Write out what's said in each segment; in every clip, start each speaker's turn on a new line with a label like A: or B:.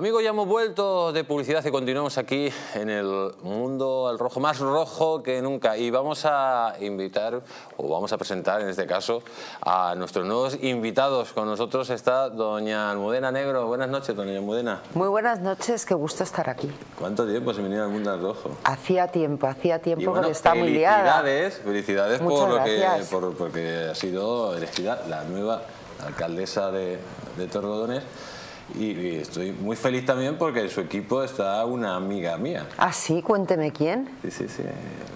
A: Amigos, ya hemos vuelto de publicidad y continuamos aquí en el mundo al rojo, más rojo que nunca. Y vamos a invitar, o vamos a presentar en este caso, a nuestros nuevos invitados. Con nosotros está doña Almudena Negro. Buenas noches, doña Almudena.
B: Muy buenas noches, qué gusto estar aquí.
A: ¿Cuánto tiempo se venía al mundo al rojo?
B: Hacía tiempo, hacía tiempo que está muy liada.
A: Felicidades, felicidades por lo que, por, porque ha sido elegida la nueva alcaldesa de, de Torgodones. Y, estoy muy feliz también porque en su equipo está una amiga mía.
B: Ah, sí, cuénteme quién.
A: Sí, sí, sí.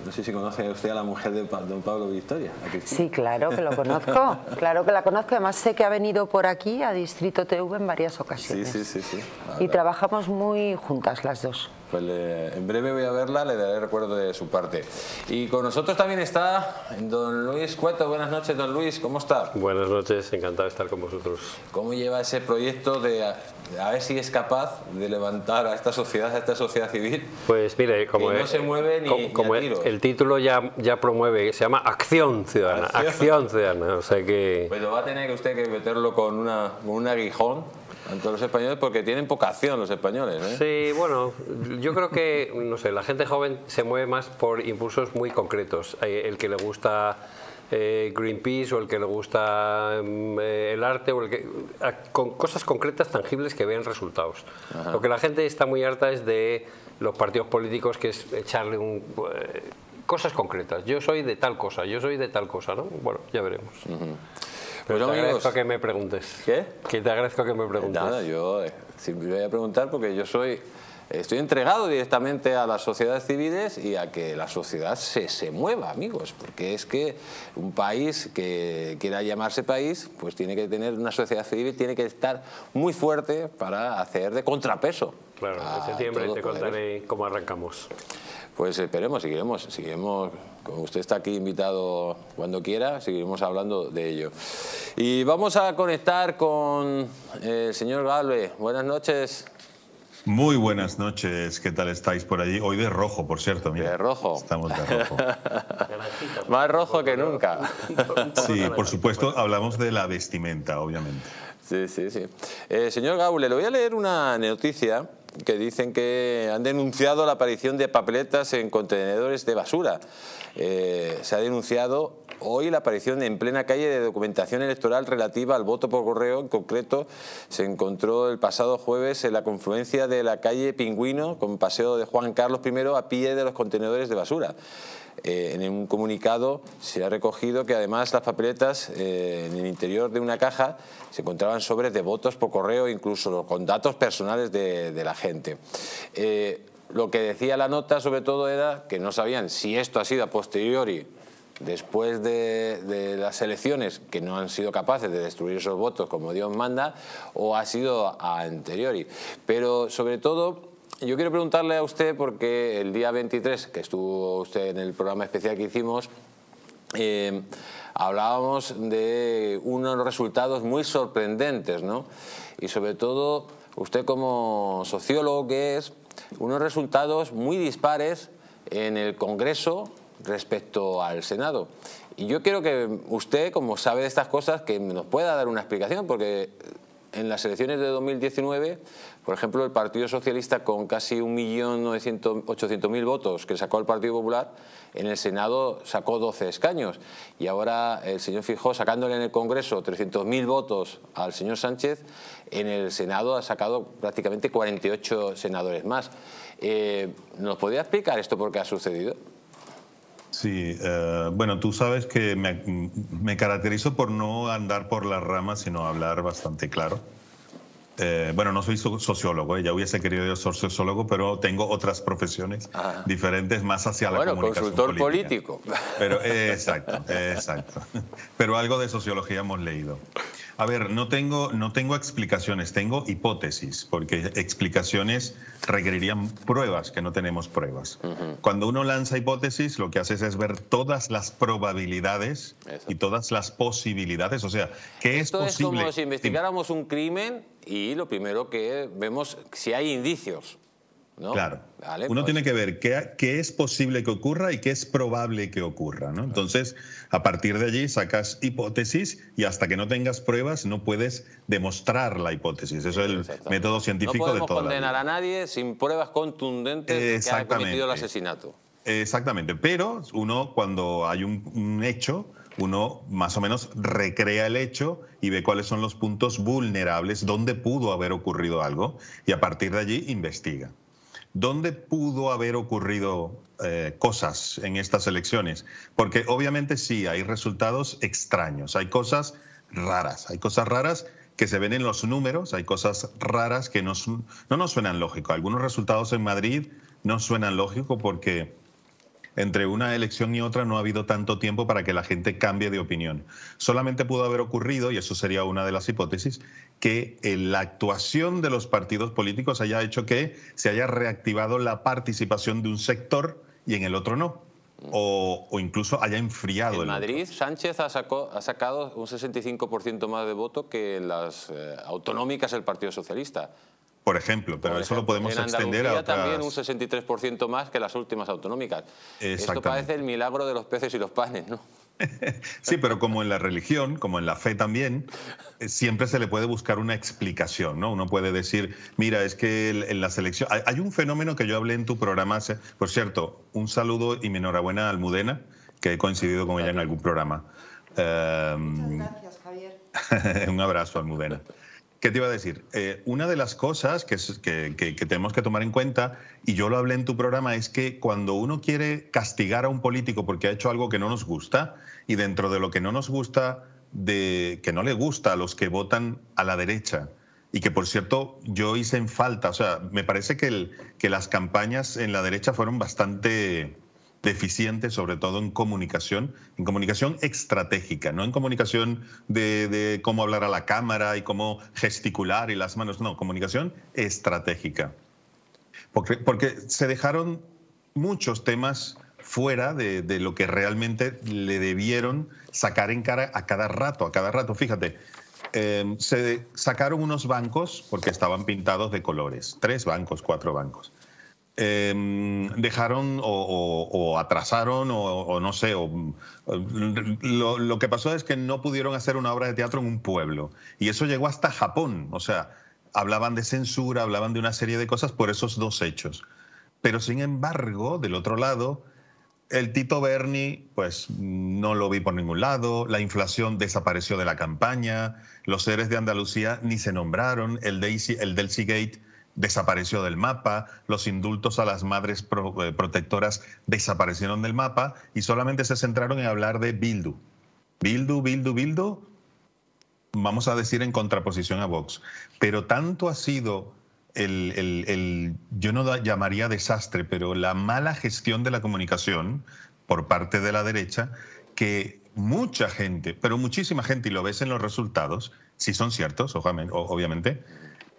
A: No sé si conoce usted a la mujer de don Pablo Victoria.
B: Sí, claro que lo conozco. claro que la conozco. Además sé que ha venido por aquí a Distrito TV en varias ocasiones.
A: Sí, sí, sí. sí.
B: Y trabajamos muy juntas las dos.
A: Pues en breve voy a verla, le daré recuerdo de su parte. Y con nosotros también está don Luis Cueto. Buenas noches, don Luis, ¿cómo está?
C: Buenas noches, encantado de estar con vosotros.
A: ¿Cómo lleva ese proyecto de a ver si es capaz de levantar a esta sociedad, a esta sociedad civil?
C: Pues mire, como
A: no se mueve ni,
C: como, el título ya, ya promueve, se llama Acción Ciudadana, Acción, Ciudadana, o sea que...
A: Pues va a tener usted que meterlo con, una, con un aguijón ante los españoles porque tienen poca acción los españoles. ¿eh?
C: Sí, bueno, yo creo que, no sé, la gente joven se mueve más por impulsos muy concretos. El que le gusta eh, Greenpeace o el que le gusta mm, eh, el arte o el que, con cosas concretas, tangibles que vean resultados. Lo que la gente está muy harta es de los partidos políticos que es echarle un cosas concretas. Yo soy de tal cosa, yo soy de tal cosa, ¿no? Bueno, ya veremos. Pero te agradezco que me preguntes.
A: ¿Qué?
C: Que te agradezco que me preguntes.
A: Nada, yo eh, voy a preguntar porque yo soy... Estoy entregado directamente a las sociedades civiles y a que la sociedad se, se mueva, amigos, porque es que un país que quiera llamarse país, pues tiene que tener una sociedad civil, tiene que estar muy fuerte para hacer de contrapeso.
C: Claro, en septiembre te contaré cómo arrancamos.
A: Pues esperemos, seguiremos, seguiremos, como usted está aquí invitado cuando quiera, seguiremos hablando de ello. Y vamos a conectar con el señor Galve. Buenas noches.
D: Muy buenas noches, ¿qué tal estáis por allí? Hoy de rojo, por cierto, mira.
A: De rojo.
D: Estamos de rojo.
A: Más rojo que nunca.
D: Sí, por supuesto, hablamos de la vestimenta, obviamente.
A: Sí, sí, sí. Eh, señor Gaule, le voy a leer una noticia que dicen que han denunciado la aparición de papeletas en contenedores de basura. Eh, se ha denunciado hoy la aparición en plena calle de documentación electoral relativa al voto por correo. En concreto, se encontró el pasado jueves en la confluencia de la calle Pingüino con paseo de Juan Carlos I a pie de los contenedores de basura. Eh, en un comunicado se ha recogido que además las papeletas eh, en el interior de una caja se encontraban sobres de votos por correo, incluso con datos personales de, la gente. Eh, lo que decía la nota sobre todo era que no sabían si esto ha sido a posteriori después de, de, las elecciones que no han sido capaces de destruir esos votos como Dios manda o ha sido a anteriori. Pero sobre todo yo quiero preguntarle a usted, porque el día 23, que estuvo usted en el programa especial que hicimos, eh, hablábamos de unos resultados muy sorprendentes, ¿no? Y sobre todo, usted como sociólogo que es, unos resultados muy dispares en el Congreso respecto al Senado. Y yo quiero que usted, como sabe de estas cosas, que nos pueda dar una explicación, porque en las elecciones de 2019, por ejemplo, el Partido Socialista con casi 1.800.000 votos que sacó el Partido Popular, en el Senado sacó 12 escaños. Y ahora el señor Fijó, sacándole en el Congreso 300.000 votos al señor Sánchez, en el Senado ha sacado prácticamente 48 senadores más. Eh, ¿Nos podría explicar esto por qué ha sucedido?
D: Sí, eh, bueno, tú sabes que me, caracterizo por no andar por las ramas, sino hablar bastante claro. Eh, bueno, no soy sociólogo, eh, ya hubiese querido ser sociólogo, pero tengo otras profesiones diferentes más hacia la
A: bueno,
D: comunicación
A: consultor político.
D: Pero, exacto, exacto. Pero algo de sociología hemos leído. A ver, no tengo, no tengo explicaciones, tengo hipótesis, porque explicaciones requerirían pruebas, que no tenemos pruebas. Cuando uno lanza hipótesis, lo que haces es ver todas las probabilidades y todas las posibilidades. O sea, ¿qué es posible?
A: Esto es como si investigáramos un crimen y lo primero que vemos, si hay indicios.
D: Claro.
A: Vale,
D: Uno
A: pues-
D: tiene que ver qué, qué es posible que ocurra y qué es probable que ocurra. ¿no? Entonces, a partir de allí sacas hipótesis y hasta que no tengas pruebas no puedes demostrar la hipótesis. Eso es el método científico
A: no
D: de
A: podemos
D: toda la
A: condenar a nadie sin pruebas contundentes de que ha cometido el asesinato.
D: Exactamente, pero uno cuando hay un, un hecho, uno más o menos recrea el hecho y ve cuáles son los puntos vulnerables, dónde pudo haber ocurrido algo y a partir de allí investiga. ¿Dónde pudo haber ocurrido eh, cosas en estas elecciones? Porque obviamente sí, hay resultados extraños, hay cosas raras, hay cosas raras que se ven en los números, hay cosas raras que no, no nos suenan lógicos. Algunos resultados en Madrid no suenan lógicos porque entre una elección y otra no ha habido tanto tiempo para que la gente cambie de opinión. Solamente pudo haber ocurrido, y eso sería una de las hipótesis, que eh, la actuación de los partidos políticos haya hecho que se haya reactivado la participación de un sector y en el otro no. O, o incluso haya enfriado
A: En
D: el.
A: Madrid, Sánchez ha, sacó- ha sacado un 65% más de voto que en las eh, autonómicas del Partido Socialista.
D: Por ejemplo, pero
A: Por
D: eso
A: ejemplo.
D: lo podemos
A: en
D: extender a otras...
A: también un 63% más que las últimas autonómicas. Esto parece el milagro de los peces y los panes, ¿no?
D: Sí, pero como en la religión, como en la fe también, eh, siempre se le puede buscar una explicación, ¿no? Uno puede decir, mira, es que en la selección... Hay, un fenómeno que yo hablé en tu programa, por cierto, un saludo y mi enhorabuena a Almudena, que he coincidido con ella en algún programa. Em,
B: Gracias, Javier.
D: un abrazo, Almudena. ¿Qué te iba a decir? Eh, una de las cosas que, que- que tenemos que tomar en cuenta, y yo lo hablé en tu programa, es que cuando uno quiere castigar a un político porque ha hecho algo que no nos gusta, y dentro de lo que no nos gusta, de, que no le gusta a los que votan a la derecha, y que por cierto yo hice en falta, o sea, me parece que, el- que las campañas en la derecha fueron bastante deficiente, sobre todo en comunicación, en comunicación estratégica, no en comunicación de, cómo hablar a la cámara y cómo gesticular y las manos, no, comunicación estratégica. Porque, porque se dejaron muchos temas fuera de, de lo que realmente le debieron sacar en cara a cada rato, a cada rato. Fíjate, eh, se sacaron unos bancos porque estaban pintados de colores, tres bancos, cuatro bancos eh, dejaron o, o- o atrasaron o, o no sé, lo, lo que pasó es que no pudieron hacer una obra de teatro en un pueblo. Y eso llegó hasta Japón, o sea, hablaban de censura, hablaban de una serie de cosas por esos dos hechos. Pero sin embargo, del otro lado, el Tito Berni, pues no lo vi por ningún lado, la inflación desapareció de la campaña, los seres de Andalucía ni se nombraron, el, Daisy, el Delcy Gate desapareció del mapa, los indultos a las madres eh, protectoras desaparecieron del mapa y solamente se centraron en hablar de Bildu. Bildu, Bildu, Bildu, vamos a decir en contraposición a Vox. Pero tanto ha sido el, el- yo no llamaría desastre, pero la mala gestión de la comunicación por parte de la derecha, que mucha gente, pero muchísima gente, y lo ves en los resultados, si son ciertos, obviamente,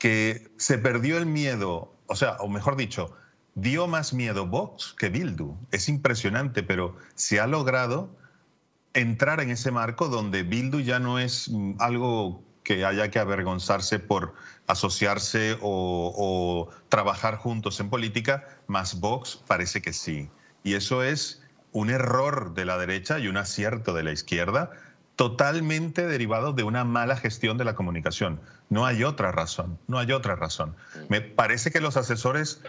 D: que se perdió el miedo, o sea, o mejor dicho, dio más miedo Vox que Bildu. Es impresionante, pero se ha logrado entrar en ese marco donde Bildu ya no es mm, algo que haya que avergonzarse por asociarse o, o trabajar juntos en política, más Vox parece que sí. Y eso es un error de la derecha y un acierto de la izquierda, totalmente derivado de una mala gestión de la comunicación. No hay otra razón, no hay otra razón. Me parece que los asesores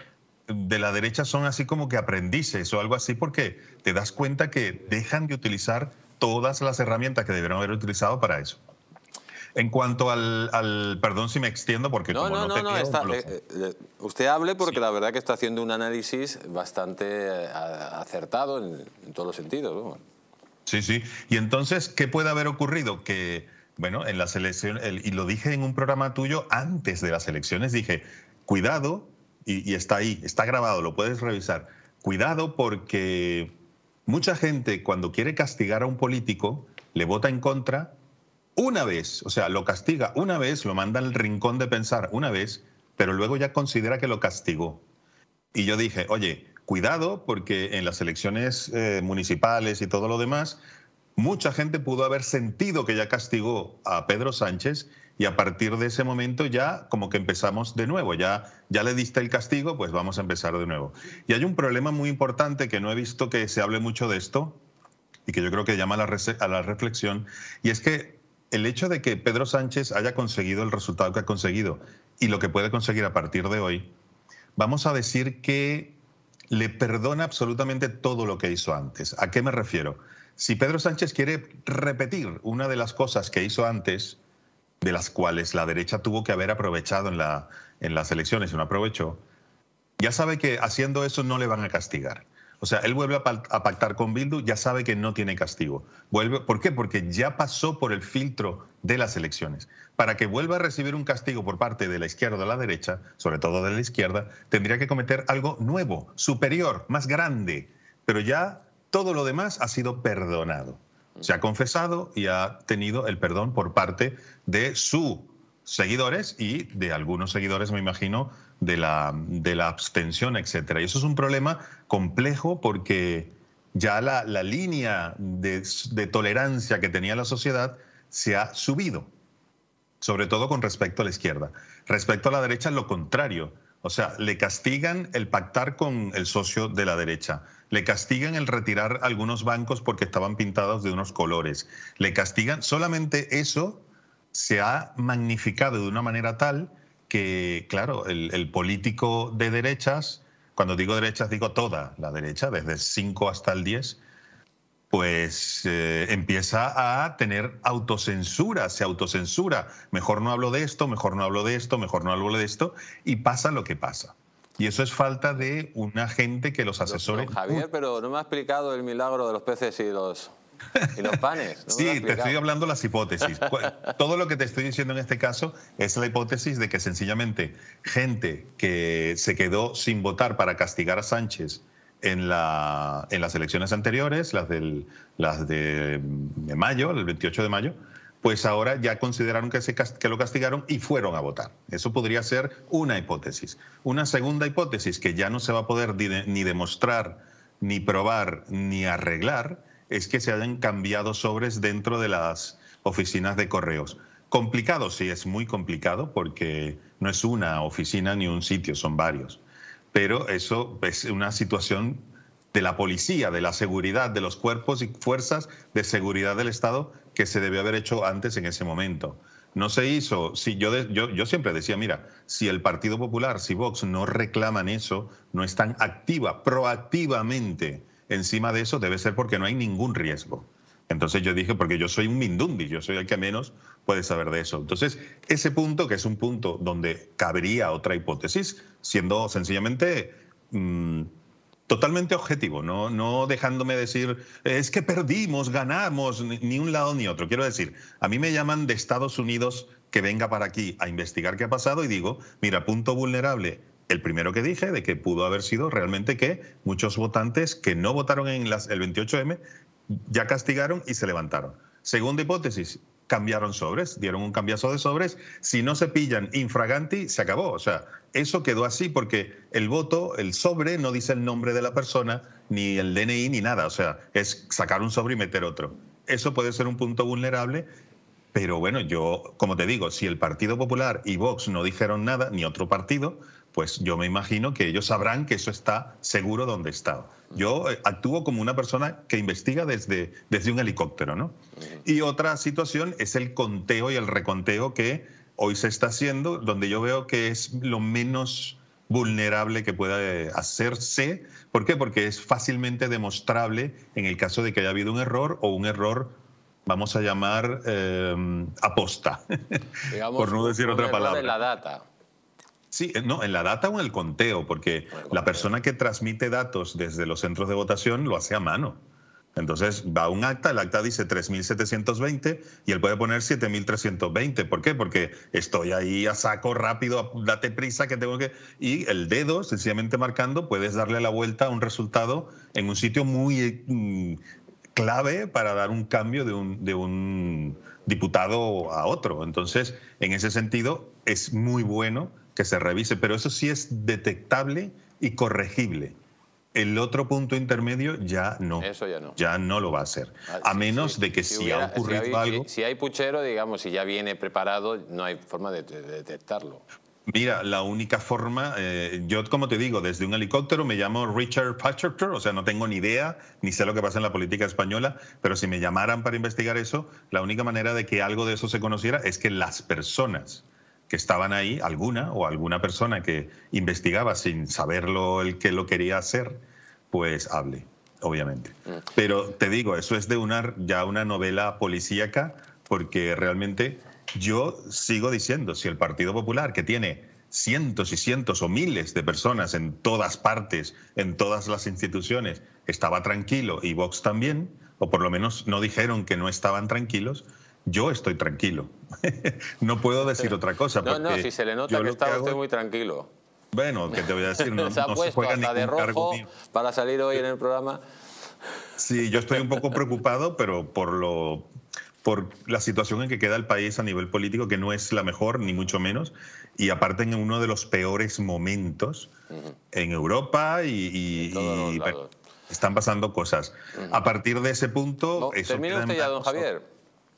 D: de la derecha son así como que aprendices o algo así porque te das cuenta que dejan de utilizar todas las herramientas que debieron haber utilizado para eso. En cuanto al, al- perdón si me extiendo porque
A: No,
D: como
A: no,
D: no, te
A: no, está- eh,
D: sé.
A: eh, usted hable porque la verdad que está haciendo un análisis bastante eh, acertado en, en todos los sentidos. ¿no?
D: Sí, sí. Y entonces, ¿qué puede haber ocurrido? Que, bueno, en las elecciones, el- y lo dije en un programa tuyo antes de las elecciones, dije, cuidado, y, y está ahí, está grabado, lo puedes revisar, cuidado porque mucha gente cuando quiere castigar a un político, le vota en contra una vez, o sea, lo castiga una vez, lo manda al rincón de pensar una vez, pero luego ya considera que lo castigó. Y yo dije, oye, cuidado porque en las elecciones eh, municipales y todo lo demás, mucha gente pudo haber sentido que ya castigó a Pedro Sánchez y a partir de ese momento ya como que empezamos de nuevo, ya, ya le diste el castigo, pues vamos a empezar de nuevo. Y hay un problema muy importante que no he visto que se hable mucho de esto y que yo creo que llama a la, a la reflexión, y es que el hecho de que Pedro Sánchez haya conseguido el resultado que ha conseguido y lo que puede conseguir a partir de hoy, vamos a decir que le perdona absolutamente todo lo que hizo antes. ¿A qué me refiero? Si Pedro Sánchez quiere repetir una de las cosas que hizo antes, de las cuales la derecha tuvo que haber aprovechado en, la, en las elecciones y no aprovechó, ya sabe que haciendo eso no le van a castigar. O sea, él vuelve a pactar con Bildu, ya sabe que no tiene castigo. Vuelve, ¿Por qué? Porque ya pasó por el filtro de las elecciones. Para que vuelva a recibir un castigo por parte de la izquierda o de la derecha, sobre todo de la izquierda, tendría que cometer algo nuevo, superior, más grande. Pero ya todo lo demás ha sido perdonado. Se ha confesado y ha tenido el perdón por parte de sus seguidores y de algunos seguidores, me imagino, de la, de la abstención, etcétera. Y eso es un problema complejo porque ya la, la línea de, de, tolerancia que tenía la sociedad se ha subido, sobre todo con respecto a la izquierda. Respecto a la derecha, lo contrario. O sea, le castigan el pactar con el socio de la derecha, le castigan el retirar algunos bancos porque estaban pintados de unos colores, le castigan, solamente eso se ha magnificado de una manera tal que, claro, el, político de derechas, cuando digo derechas digo toda la derecha, desde el 5 hasta el 10, pues eh, empieza a tener autocensura, se autocensura. Mejor no hablo de esto, mejor no hablo de esto, mejor no hablo de esto, y pasa lo que pasa. Y eso es falta de una gente que los asesore.
A: Javier, pero no me ha explicado el milagro de los peces y los y los panes.
D: sí, te estoy hablando las hipótesis. Todo lo que te estoy diciendo en este caso es la hipótesis de que sencillamente gente que se quedó sin votar para castigar a Sánchez en, la, en las elecciones anteriores, las, del, las de, mayo, el 28 de mayo, pues ahora ya consideraron que, se, que lo castigaron y fueron a votar. Eso podría ser una hipótesis. Una segunda hipótesis que ya no se va a poder ni demostrar, ni probar, ni arreglar, es que se hayan cambiado sobres dentro de las oficinas de correos. Complicado, sí, es muy complicado porque no es una oficina ni un sitio, son varios. Pero eso es una situación de la policía, de la seguridad, de los cuerpos y fuerzas de seguridad del Estado que se debió haber hecho antes en ese momento. No se hizo. Si yo, yo, yo siempre decía, mira, si el Partido Popular, si Vox no reclaman eso, no están activa, proactivamente encima de eso debe ser porque no hay ningún riesgo. Entonces yo dije, porque yo soy un Mindundi, yo soy el que menos puede saber de eso. Entonces, ese punto, que es un punto donde cabría otra hipótesis, siendo sencillamente mm, totalmente objetivo, ¿no? no dejándome decir, es que perdimos, ganamos, ni un lado ni otro. Quiero decir, a mí me llaman de Estados Unidos que venga para aquí a investigar qué ha pasado y digo, mira, punto vulnerable, el primero que dije, de que pudo haber sido realmente que muchos votantes que no votaron en las, el 28M ya castigaron y se levantaron. Segunda hipótesis, cambiaron sobres, dieron un cambiazo de sobres. Si no se pillan infraganti, se acabó. O sea, eso quedó así porque el voto, el sobre, no dice el nombre de la persona, ni el DNI, ni nada. O sea, es sacar un sobre y meter otro. Eso puede ser un punto vulnerable. Pero bueno, yo, como te digo, si el Partido Popular y Vox no dijeron nada, ni otro partido, pues yo me imagino que ellos sabrán que eso está seguro donde está. Yo eh, actúo como una persona que investiga desde, desde un helicóptero, ¿no? Y otra situación es el conteo y el reconteo que hoy se está haciendo, donde yo veo que es lo menos vulnerable que pueda eh, hacerse. ¿Por qué? Porque es fácilmente demostrable en el caso de que haya habido un error o un error vamos a llamar eh, aposta, por no decir otra palabra.
A: la data.
D: Sí, eh, no, en la data o en el conteo, porque la persona que transmite datos desde los centros de votación lo hace a mano. Entonces va un acta, el acta dice 3.720 y él puede poner 7.320. ¿Por qué? Porque estoy ahí a saco rápido, date prisa que tengo que... Y el dedo, sencillamente marcando, puedes darle la vuelta a un resultado en un sitio muy mm, clave para dar un cambio de un, de un diputado a otro. Entonces, en ese sentido, es muy bueno que se revise, pero eso sí es detectable y corregible. el otro punto intermedio ya no.
A: Eso ya no.
D: Ya no lo va a hacer.
A: Ah,
D: A
A: sí,
D: menos
A: sí.
D: de que si,
A: hubiera-
D: ha ocurrido
A: hay,
D: algo.
A: Si, si hay puchero, digamos, si ya viene preparado, no hay forma de, de detectarlo.
D: Mira, la única forma, eh, yo como te digo, desde un helicóptero me llamo Richard Pacherter, o sea, no tengo ni idea, ni sé lo que pasa en la política española, pero si me llamaran para investigar eso, la única manera de que algo de eso se conociera es que las personas que estaban ahí, alguna o alguna persona que investigaba sin saberlo el que lo quería hacer, pues hable, obviamente. Pero te digo, eso es de una ya una novela policíaca, porque realmente yo sigo diciendo, si el Partido Popular, que tiene cientos y cientos o miles de personas en todas partes, en todas las instituciones, estaba tranquilo y Vox también, o por lo menos no dijeron que no estaban tranquilos, yo estoy tranquilo. no puedo decir otra cosa.
A: No, no, si se le nota que está
D: hago-
A: usted muy tranquilo.
D: Bueno, ¿qué te voy a decir? No,
A: se ha
D: no se
A: puesto
D: juega
A: hasta de rojo para salir hoy en el programa.
D: Sí, yo estoy un poco preocupado, pero por lo por la situación en que queda el país a nivel político, que no es la mejor, ni mucho menos, y aparte en uno de los peores momentos en Europa y, y-
A: En
D: y, están pasando cosas. A partir de ese punto...
A: No,
D: eso en
A: usted ya, don Javier.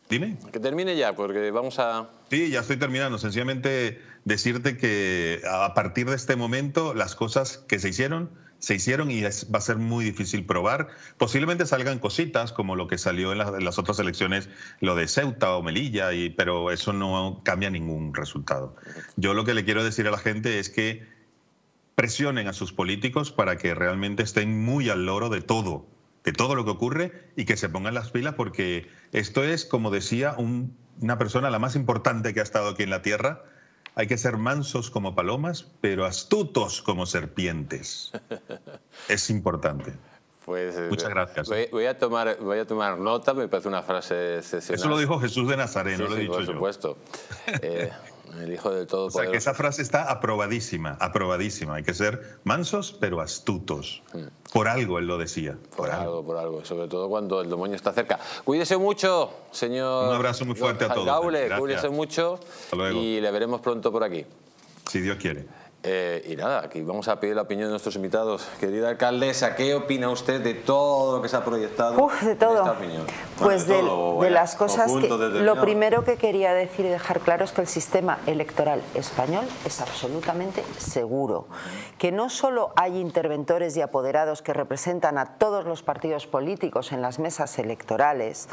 D: Dime.
A: Que termine ya, porque vamos a...
D: Sí, ya estoy terminando. Sencillamente decirte que a partir de este momento las cosas que se hicieron, se hicieron y es- va a ser muy difícil probar. Posiblemente salgan cositas como lo que salió en, las- en las otras elecciones, lo de Ceuta o Melilla, y, pero eso no cambia ningún resultado. Yo lo que le quiero decir a la gente es que presionen a sus políticos para que realmente estén muy al loro de todo, de todo lo que ocurre y que se pongan las pilas porque esto es, como decía un- una persona, la más importante que ha estado aquí en la Tierra, hay que ser mansos como palomas, pero astutos como serpientes. Es importante.
A: Pues, eh,
D: Muchas gracias.
A: Voy, voy a tomar, voy a tomar nota, me parece una frase excepcional.
D: Eso lo dijo Jesús de Nazaret,
A: Sí,
D: no lo he
A: sí,
D: dicho
A: por
D: yo.
A: supuesto. Eh, el Hijo del
D: O sea que esa frase está aprobadísima, aprobadísima. Hay que ser mansos pero astutos. Por algo él lo decía.
A: Mm. Por algo, por algo. Sobre todo cuando el demonio está cerca. Cuídese mucho, señor.
D: Un abrazo muy fuerte a todos.
A: Gaule, cuídese mucho.
D: Hasta luego.
A: Y le veremos pronto por aquí.
D: Si Dios quiere.
A: Eh, y nada, aquí vamos a pedir la opinión de nuestros invitados. Querida alcaldesa, ¿qué opina usted de todo lo que se ha proyectado?
B: Uf, de
A: en
B: todo.
A: esta opinión?
B: Pues
A: Bueno,
B: de,
A: todo,
B: de las cosas que... Lo primero que quería decir y dejar claro es que el sistema electoral español es absolutamente seguro. Que no solo hay interventores y apoderados que representan a todos los partidos políticos en las mesas electorales,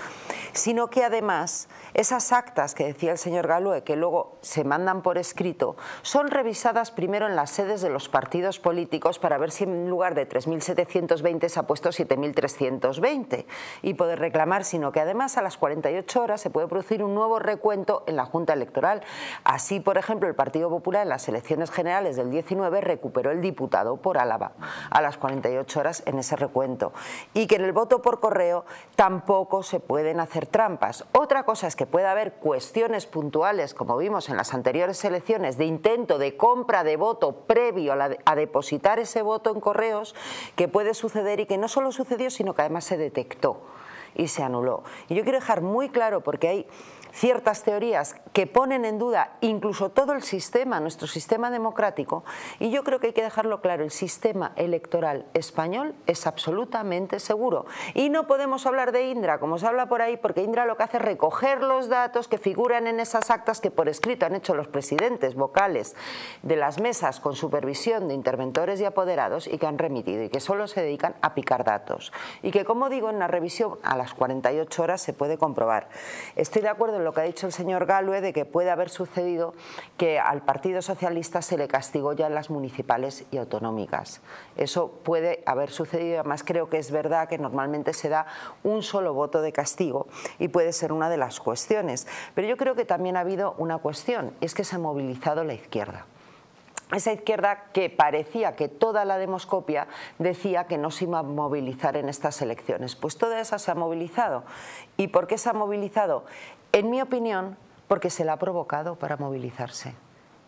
B: sino que además esas actas que decía el señor Galue, que luego se mandan por escrito, son revisadas primero en las sedes de los partidos políticos para ver si en lugar de 3.720 se ha puesto 7.320 y poder reclamar, sino que además a las 48 horas se puede producir un nuevo recuento en la Junta Electoral. Así, por ejemplo, el Partido Popular en las elecciones generales del 19 recuperó el diputado por Álava a las 48 horas en ese recuento. Y que en el voto por correo tampoco se pueden hacer trampas. Otra cosa es que puede haber cuestiones puntuales, como vimos en las anteriores elecciones, de intento de compra de voto previo a, la- a depositar ese voto en correos, que puede suceder y que no solo sucedió, sino que además se detectó y se anuló. Y yo quiero dejar muy claro, porque hay ciertas teorías que ponen en duda incluso todo el sistema, nuestro sistema democrático, y yo creo que hay que dejarlo claro, el sistema electoral español es absolutamente seguro. Y no podemos hablar de Indra, como se habla por ahí, porque Indra lo que hace es recoger los datos que figuran en esas actas que por escrito han hecho los presidentes vocales de las mesas con supervisión de interventores y apoderados y que han remitido y que solo se dedican a picar datos. Y que, como digo, en la revisión a las 48 horas se puede comprobar. Estoy de acuerdo en lo que ha dicho el señor Galue de que puede haber sucedido que al Partido Socialista se le castigó ya en las municipales y autonómicas. Eso puede haber sucedido además creo que es verdad que normalmente se da un solo voto de castigo y puede ser una de las cuestiones. Pero yo creo que también ha habido una cuestión, es que se ha movilizado la izquierda esa izquierda que parecía que toda la demoscopia decía que no se iba a movilizar en estas elecciones. Pues toda esa se ha movilizado. ¿Y por qué se ha movilizado? En mi opinión, porque se la ha provocado para movilizarse.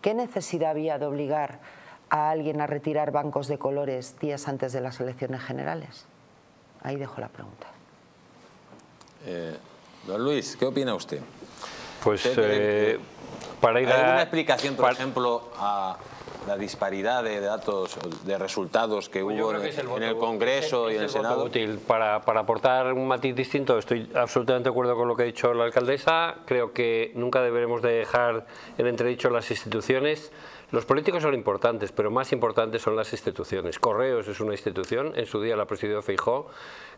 B: ¿Qué necesidad había de obligar a alguien a retirar bancos de colores días antes de las elecciones generales? Ahí dejo la pregunta.
A: Eh, don Luis, ¿qué opina usted?
C: Pues
A: ¿Usted cree
C: eh, para ir
A: ¿Hay alguna
C: a...
A: explicación, por
C: para-
A: ejemplo, a la disparidad de datos, de resultados que
C: Pues
A: hubo en,
C: que el
A: en Congreso
C: es-
A: y en el
C: el voto
A: Senado.
C: útil. Para, para aportar un matiz distinto, estoy absolutamente de acuerdo con lo que ha dicho la alcaldesa. Creo que nunca deberemos de dejar en entredicho las instituciones. Los políticos son importantes, pero más importantes son las instituciones. Correos es una institución, en su día la presidió Feijó.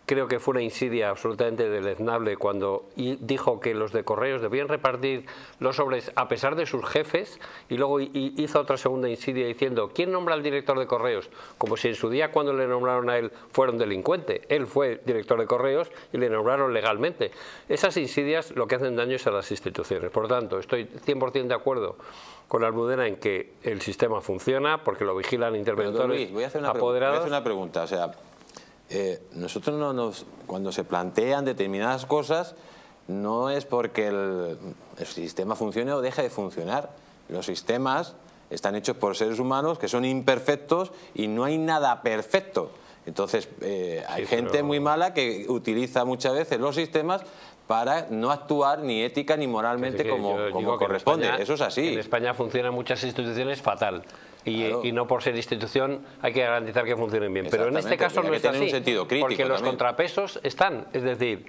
C: Creo que fue una insidia absolutamente deleznable cuando dijo que los de Correos debían repartir los sobres a pesar de sus jefes y luego hi- hi- hizo otra segunda insidia diciendo ¿quién nombra al director de Correos? Como si en su día cuando le nombraron a él fuera un delincuente. Él fue director de Correos y le nombraron legalmente. Esas insidias lo que hacen daño es a las instituciones. Por tanto, estoy 100% de acuerdo con Almudena en que el sistema funciona porque lo vigilan
A: Pero,
C: interventores
A: Luis, voy a hacer una, pregunta, voy a
C: apoderados.
A: hacer una pregunta. O sea, eh, nosotros no nos, cuando se plantean determinadas cosas, no es porque el, el sistema funcione o deje de funcionar. Los sistemas están hechos por seres humanos que son imperfectos y no hay nada perfecto. Entonces, eh, hay
C: Sí,
A: gente
C: pero-
A: muy mala que utiliza muchas veces los sistemas para no actuar ni ética ni moralmente
C: que
A: como, corresponde.
C: España-
A: Eso es así.
C: En España funcionan muchas instituciones fatal. Y,
A: Claro.
C: y no por ser institución hay que garantizar que funcionen bien. Pero en este caso no es así.
A: un sentido crítico
C: porque los
A: también.
C: contrapesos están. Es decir,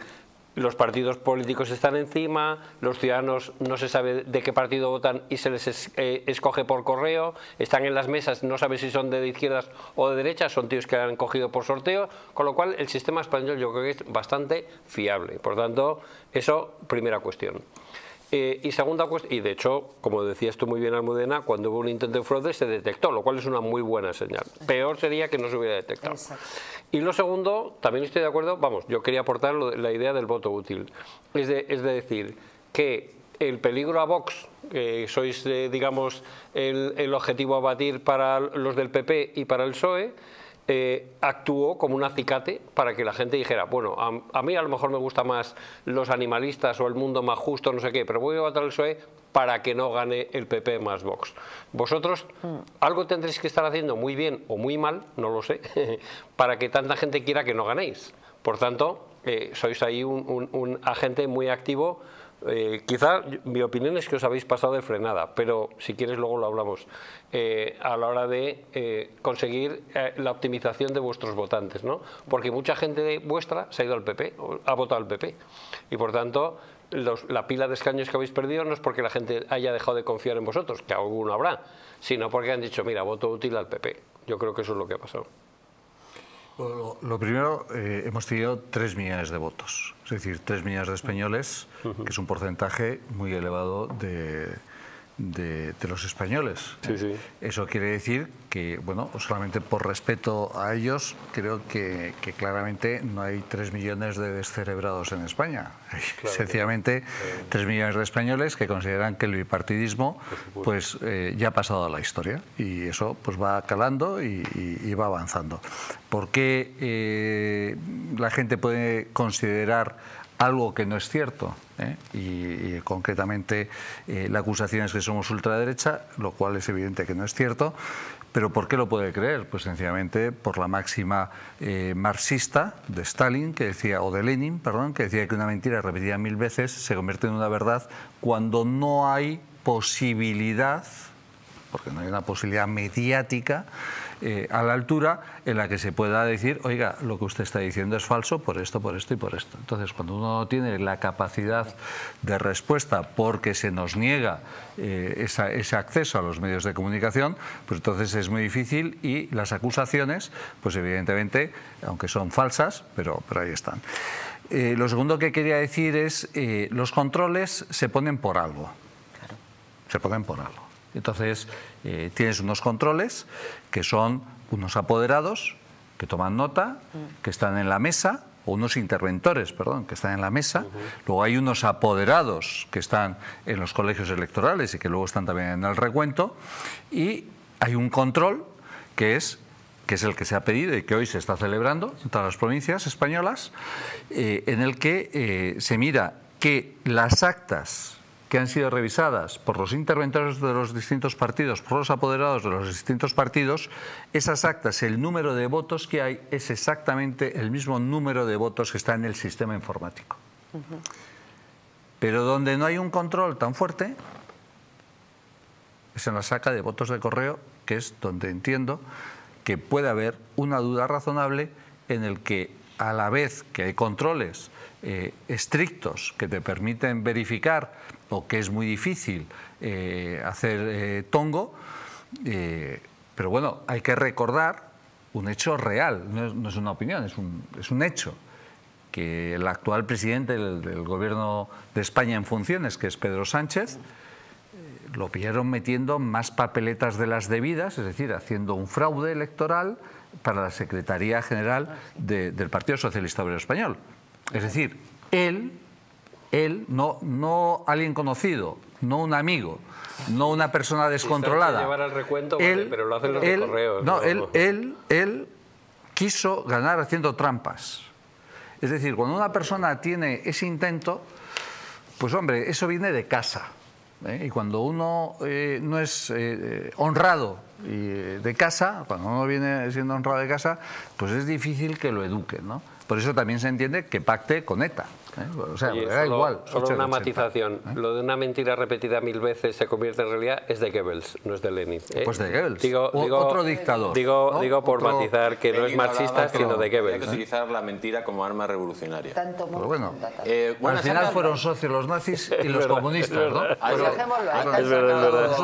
C: los partidos políticos están encima, los ciudadanos no se sabe de qué partido votan y se les es- eh, escoge por correo, están en las mesas, no sabe si son de izquierdas o de derechas, son tíos que han cogido por sorteo, con lo cual el sistema español yo creo que es bastante fiable. Por tanto, eso, primera cuestión. Eh, y segunda cuestión, y de hecho, como decías tú muy bien, Almudena, cuando hubo un intento de fraude se detectó, lo cual es una muy buena señal. Peor sería que no se hubiera detectado.
B: Exacto.
C: Y lo segundo, también estoy de acuerdo, vamos, yo quería aportar lo la idea del voto útil. Es de, es de decir que el peligro a Vox, que sois, eh, digamos, el, el objetivo a batir para los del PP y para el PSOE, eh, actuó como un acicate para que la gente dijera, bueno, a, a mí a lo mejor me gusta más los animalistas o el mundo más justo, no sé qué, pero voy a votar al PSOE para que no gane el PP más Vox. Vosotros algo tendréis que estar haciendo muy bien o muy mal, no lo sé, para que tanta gente quiera que no ganéis. Por tanto, eh, sois ahí un, un- un agente muy activo. Eh, quizá mi opinión es que os habéis pasado de frenada, pero si quieres luego lo hablamos. eh, a la hora de eh, conseguir eh, la optimización de vuestros votantes, ¿no? Porque mucha gente de vuestra se ha ido al PP, ha votado al PP. Y por tanto, los- la pila de escaños que habéis perdido no es porque la gente haya dejado de confiar en vosotros, que alguno habrá, sino porque han dicho, mira, voto útil al PP. Yo creo que eso es lo que ha pasado.
E: Lo, lo primero, eh, hemos tenido 3 millones de votos, es decir, 3 millones de españoles, que es un porcentaje muy elevado de, de- de los españoles.
C: Sí, sí.
E: Eso quiere decir que, bueno, solamente por respeto a ellos, creo que, que claramente no hay 3 millones de descerebrados en España. Sencillamente 3 millones de españoles que consideran que el bipartidismo pues, eh, ya ha pasado a la historia y eso pues, va calando y, y- y va avanzando. ¿Por qué eh, la gente puede considerar algo que no es cierto. ¿eh? Y, concretamente eh, la acusación es que somos ultraderecha, lo cual es evidente que no es cierto. ¿Pero por qué lo puede creer? Pues sencillamente por la máxima eh, marxista de Stalin, que decía, o de Lenin, perdón, que decía que una mentira repetida mil veces se convierte en una verdad cuando no hay posibilidad porque no hay una posibilidad mediática eh, a la altura en la que se pueda decir, oiga, lo que usted está diciendo es falso por esto, por esto y por esto. Entonces, cuando uno no tiene la capacidad de respuesta porque se nos niega eh, esa- ese acceso a los medios de comunicación, pues entonces es muy difícil y las acusaciones, pues evidentemente, aunque son falsas, pero, pero ahí están. Eh, lo segundo que quería decir es, eh, los controles se ponen por algo se ponen por algo. Entonces, eh, tienes unos controles que son unos apoderados que toman nota, que están en la mesa, o unos interventores, perdón, que están en la mesa. Luego hay unos apoderados que están en los colegios electorales y que luego están también en el recuento. Y hay un control que es que es el que se ha pedido y que hoy se está celebrando en todas las provincias españolas, eh, en el que eh, se mira que las actas que han sido revisadas por los interventores de los distintos partidos, por los apoderados de los distintos partidos, esas actas, el número de votos que hay es exactamente el mismo número de votos que está en el sistema informático. Pero donde no hay un control tan fuerte es en la saca de votos de correo que es donde entiendo que puede haber una duda razonable en el que a la vez que hay controles eh, estrictos que te permiten verificar o que es muy difícil eh, hacer eh, tongo, pero bueno, hay que recordar un hecho real, no es, una opinión, es un, es un, hecho, que el actual presidente del, del, gobierno de España en funciones, que es Pedro Sánchez, lo pillaron metiendo más papeletas de las debidas, es decir, haciendo un fraude electoral para la Secretaría General del Partido Socialista Obrero Español. Es decir, él, él, no, no alguien conocido, no un amigo, no una persona descontrolada.
C: llevar al recuento, él, pero lo hacen los
E: él,
C: correos.
E: No, él, él, él quiso ganar haciendo trampas. Es decir, cuando una persona tiene ese intento, pues hombre, eso viene de casa. ¿Eh? Y cuando uno eh, no es eh, honrado de casa, cuando uno viene siendo honrado de casa, pues es difícil que lo eduque, ¿no? Por eso también se entiende que pacte con ETA. ¿Eh? O sea, da igual.
C: Solo una matización. ¿eh? Lo de una mentira repetida mil veces se convierte en realidad es de Goebbels, no es de Lenin. ¿eh?
E: Pues de Goebbels. Digo,
C: otro dictador. Digo, digo por matizar que no es marxista, sino de Goebbels. Hay
A: que utilizar la mentira como arma revolucionaria.
B: Tanto
E: Pero bueno, al final fueron socios los nazis y los comunistas, ¿no?
B: Es
A: verdad,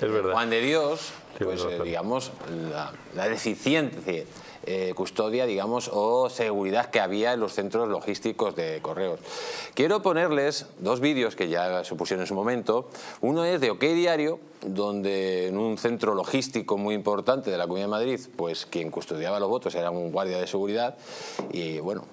A: es verdad. Juan de Dios, pues digamos, la, la deficiencia eh, custodia, digamos, o seguridad que había en los centros logísticos de correos. Quiero ponerles dos vídeos que ya se pusieron en su momento. Uno es de OK Diario, donde en un centro logístico muy importante de la Comunidad de Madrid, pues quien custodiaba los votos era un guardia de seguridad y bueno,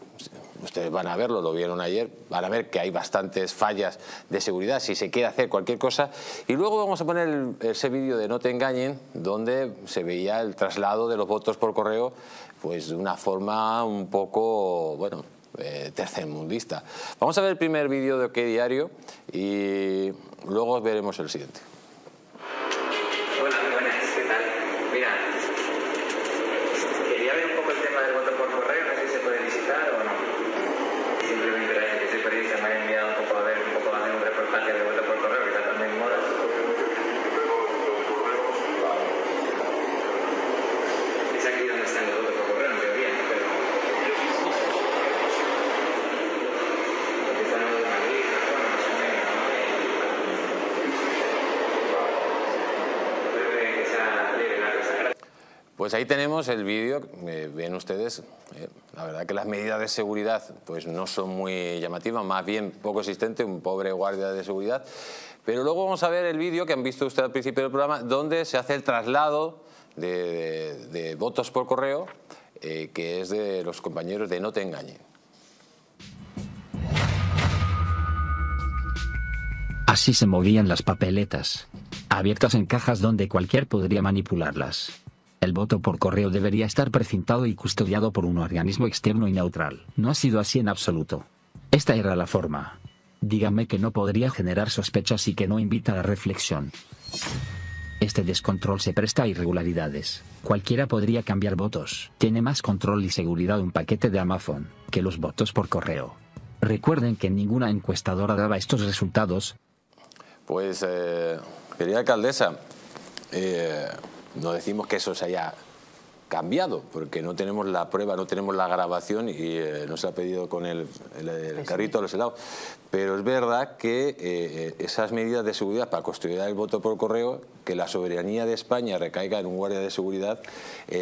A: ustedes van a verlo, lo vieron ayer, van a ver que hay bastantes fallas de seguridad si se quiere hacer cualquier cosa. Y luego vamos a poner ese vídeo de No te engañen, donde se veía el traslado de los votos por correo pues de una forma un poco, bueno, eh, tercermundista. Vamos a ver el primer vídeo de OK Diario y luego veremos el siguiente. Pues ahí tenemos el vídeo, ven ustedes, eh, la verdad que las medidas de seguridad pues no son muy llamativas, más bien poco existente, un pobre guardia de seguridad. Pero luego vamos a ver el vídeo que han visto ustedes al principio del programa, donde se hace el traslado de, votos por correo, eh, que es de los compañeros de No Te Engañen.
F: Así se movían las papeletas, abiertas en cajas donde cualquier podría manipularlas. El voto por correo debería estar precintado y custodiado por un organismo externo y neutral. No ha sido así en absoluto. Esta era la forma. Dígame que no podría generar sospechas y que no invita a la reflexión. Este descontrol se presta a irregularidades. Cualquiera podría cambiar votos. Tiene más control y seguridad un paquete de Amazon que los votos por correo. Recuerden que ninguna encuestadora daba estos resultados.
A: Pues, eh, querida alcaldesa, eh, no decimos que eso se haya cambiado, porque no tenemos la prueba, no tenemos la grabación y eh, no se ha pedido con el, carrito de los helados. Pero es verdad que eh, esas medidas de seguridad para construir el voto por correo, que la soberanía de España recaiga en un guardia de seguridad.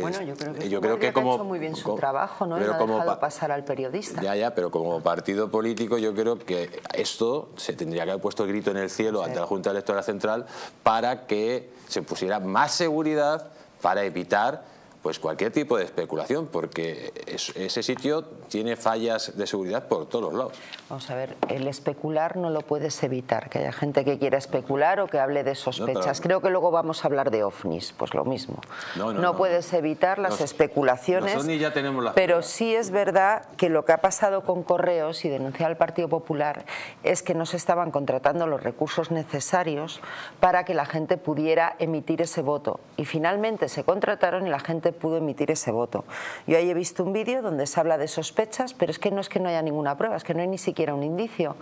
B: bueno, yo creo que, yo creo que como, ha hecho muy bien su trabajo, ¿no? Pero no ha dejado pasar al periodista.
A: Ya, ya, pero como partido político, yo creo que esto se tendría que haber puesto el grito en el cielo ante la Junta Electoral Central para que se pusiera más seguridad para evitar pues cualquier tipo de especulación, porque ese sitio tiene fallas de seguridad por todos los lados.
B: Vamos a ver, el especular no lo puedes evitar, que haya gente que quiera especular o que hable de sospechas. Creo que luego vamos a hablar de ovnis, pues lo mismo. No, puedes evitar las especulaciones,
A: ya tenemos
B: pero sí es verdad que lo que ha pasado con Correos y denunciar al Partido Popular es que no se estaban contratando los recursos necesarios para que la gente pudiera emitir ese voto. Y finalmente se contrataron y la gente pudo emitir ese voto. Yo ahí he visto un vídeo donde se habla de sospechas, pero es que no es que no haya ninguna prueba, es que no hay ni siquiera un indicio.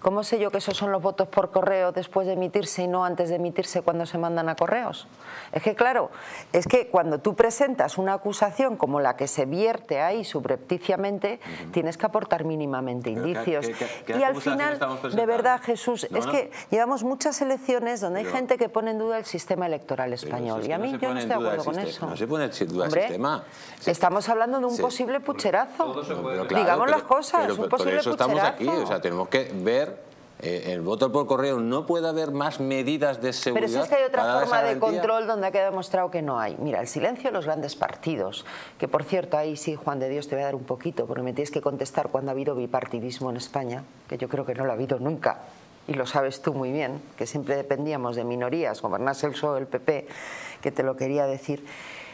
B: ¿Cómo sé yo que esos son los votos por correo después de emitirse y no antes de emitirse cuando se mandan a correos? Es que claro, es que cuando tú presentas una acusación como la que se vierte ahí subrepticiamente, tienes que aportar mínimamente indicios. y al final, de verdad, Jesús, es que llevamos muchas elecciones donde hay gente que pone en duda el sistema electoral español. y a mí yo no estoy de acuerdo con eso.
A: No se pone en duda el sistema.
B: Estamos hablando de un posible pucherazo. Digamos las cosas, un posible
A: por eso
B: estamos
A: aquí, o sea, tenemos que ver eh, el voto por correo no puede haber más medidas de seguridad.
B: Pero es que hay otra forma de control donde ha quedado demostrado que no hay. Mira, el silencio de los grandes partidos, que por cierto, ahí sí, Juan de Dios, te voy a dar un poquito, porque me tienes que contestar cuando ha habido bipartidismo en España, que yo creo que no lo ha habido nunca. Y lo sabes tú muy bien, que siempre dependíamos de minorías, gobernase el PSOE, el PP, que te lo quería decir.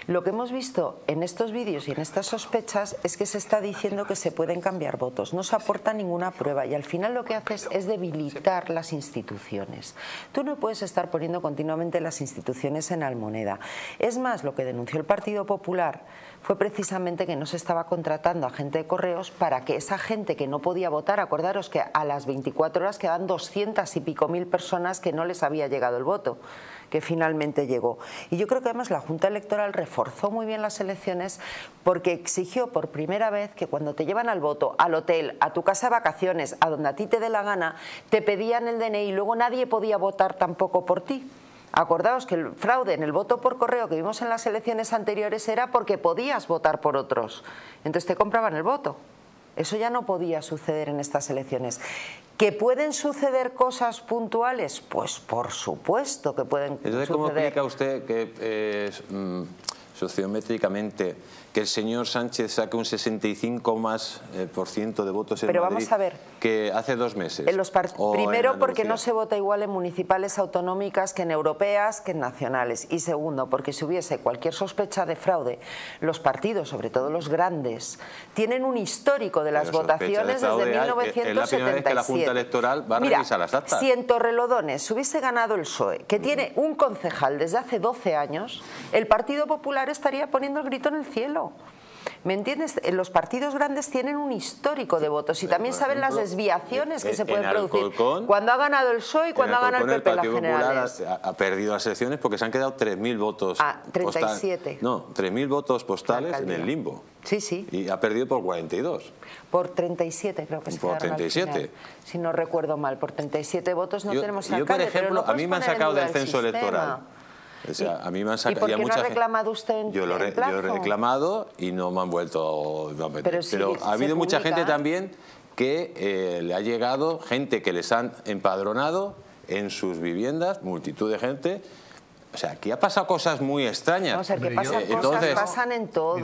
B: Lo que hemos visto en estos vídeos y en estas sospechas es que se está diciendo que se pueden cambiar votos. No se aporta ninguna prueba y al final lo que haces es debilitar las instituciones. Tú no puedes estar poniendo continuamente las instituciones en almoneda. Es más, lo que denunció el Partido Popular fue precisamente que no se estaba contratando a gente de correos para que esa gente que no podía votar, acordaros que a las 24 horas quedan 200 y pico mil personas que no les había llegado el voto que finalmente llegó. Y yo creo que además la Junta Electoral reforzó muy bien las elecciones porque exigió por primera vez que cuando te llevan al voto, al hotel, a tu casa de vacaciones, a donde a ti te dé la gana, te pedían el DNI y luego nadie podía votar tampoco por ti. Acordaos que el fraude en el voto por correo que vimos en las elecciones anteriores era porque podías votar por otros. Entonces te compraban el voto. Eso ya no podía suceder en estas elecciones. ¿Que pueden suceder cosas puntuales? Pues por supuesto que pueden
A: Entonces,
B: ¿cómo
A: explica usted que eh, mm, sociométricamente que el señor Sánchez saque un 65 más eh, por ciento de votos en
B: Pero
A: Madrid
B: vamos a ver.
A: que hace dos meses.
B: En los primero, porque no se vota igual en municipales autonómicas que en europeas que en nacionales. Y segundo, porque si hubiese cualquier sospecha de fraude, los partidos, sobre todo los grandes, tienen un histórico de las votaciones de desde 1977. Es la primera vez
A: que la Junta Electoral va a revisar las actas.
B: Si en Torrelodones hubiese ganado el PSOE, que tiene un concejal desde hace 12 años, el Partido Popular estaría poniendo el grito en el cielo. ¿Me entiendes? Los partidos grandes tienen un histórico de votos y también saben las desviaciones que se pueden producir. Cuando ha ganado el PSOE y cuando ha ganado el PP
A: el las Ha, perdido las elecciones porque se han quedado 3.000 votos.
B: Ah, 37.
A: no, 3.000 votos postales en el limbo.
B: Sí, sí.
A: Y ha perdido por 42.
B: Por 37 creo que se
A: Por 37.
B: si no recuerdo mal, por 37 votos no tenemos
A: alcalde. Yo, por ejemplo, a mí me han sacado del censo electoral a mí me han
B: sacado, ¿Y por qué no ha reclamado usted en
A: yo lo, he reclamado y no me han vuelto a meter. Pero, ha habido mucha gente también que eh, le ha llegado, gente que les han empadronado en sus viviendas, multitud de gente, o sea, aquí ha pasado cosas muy extrañas.
B: Vamos a ver, que pasan cosas, pasan en todo.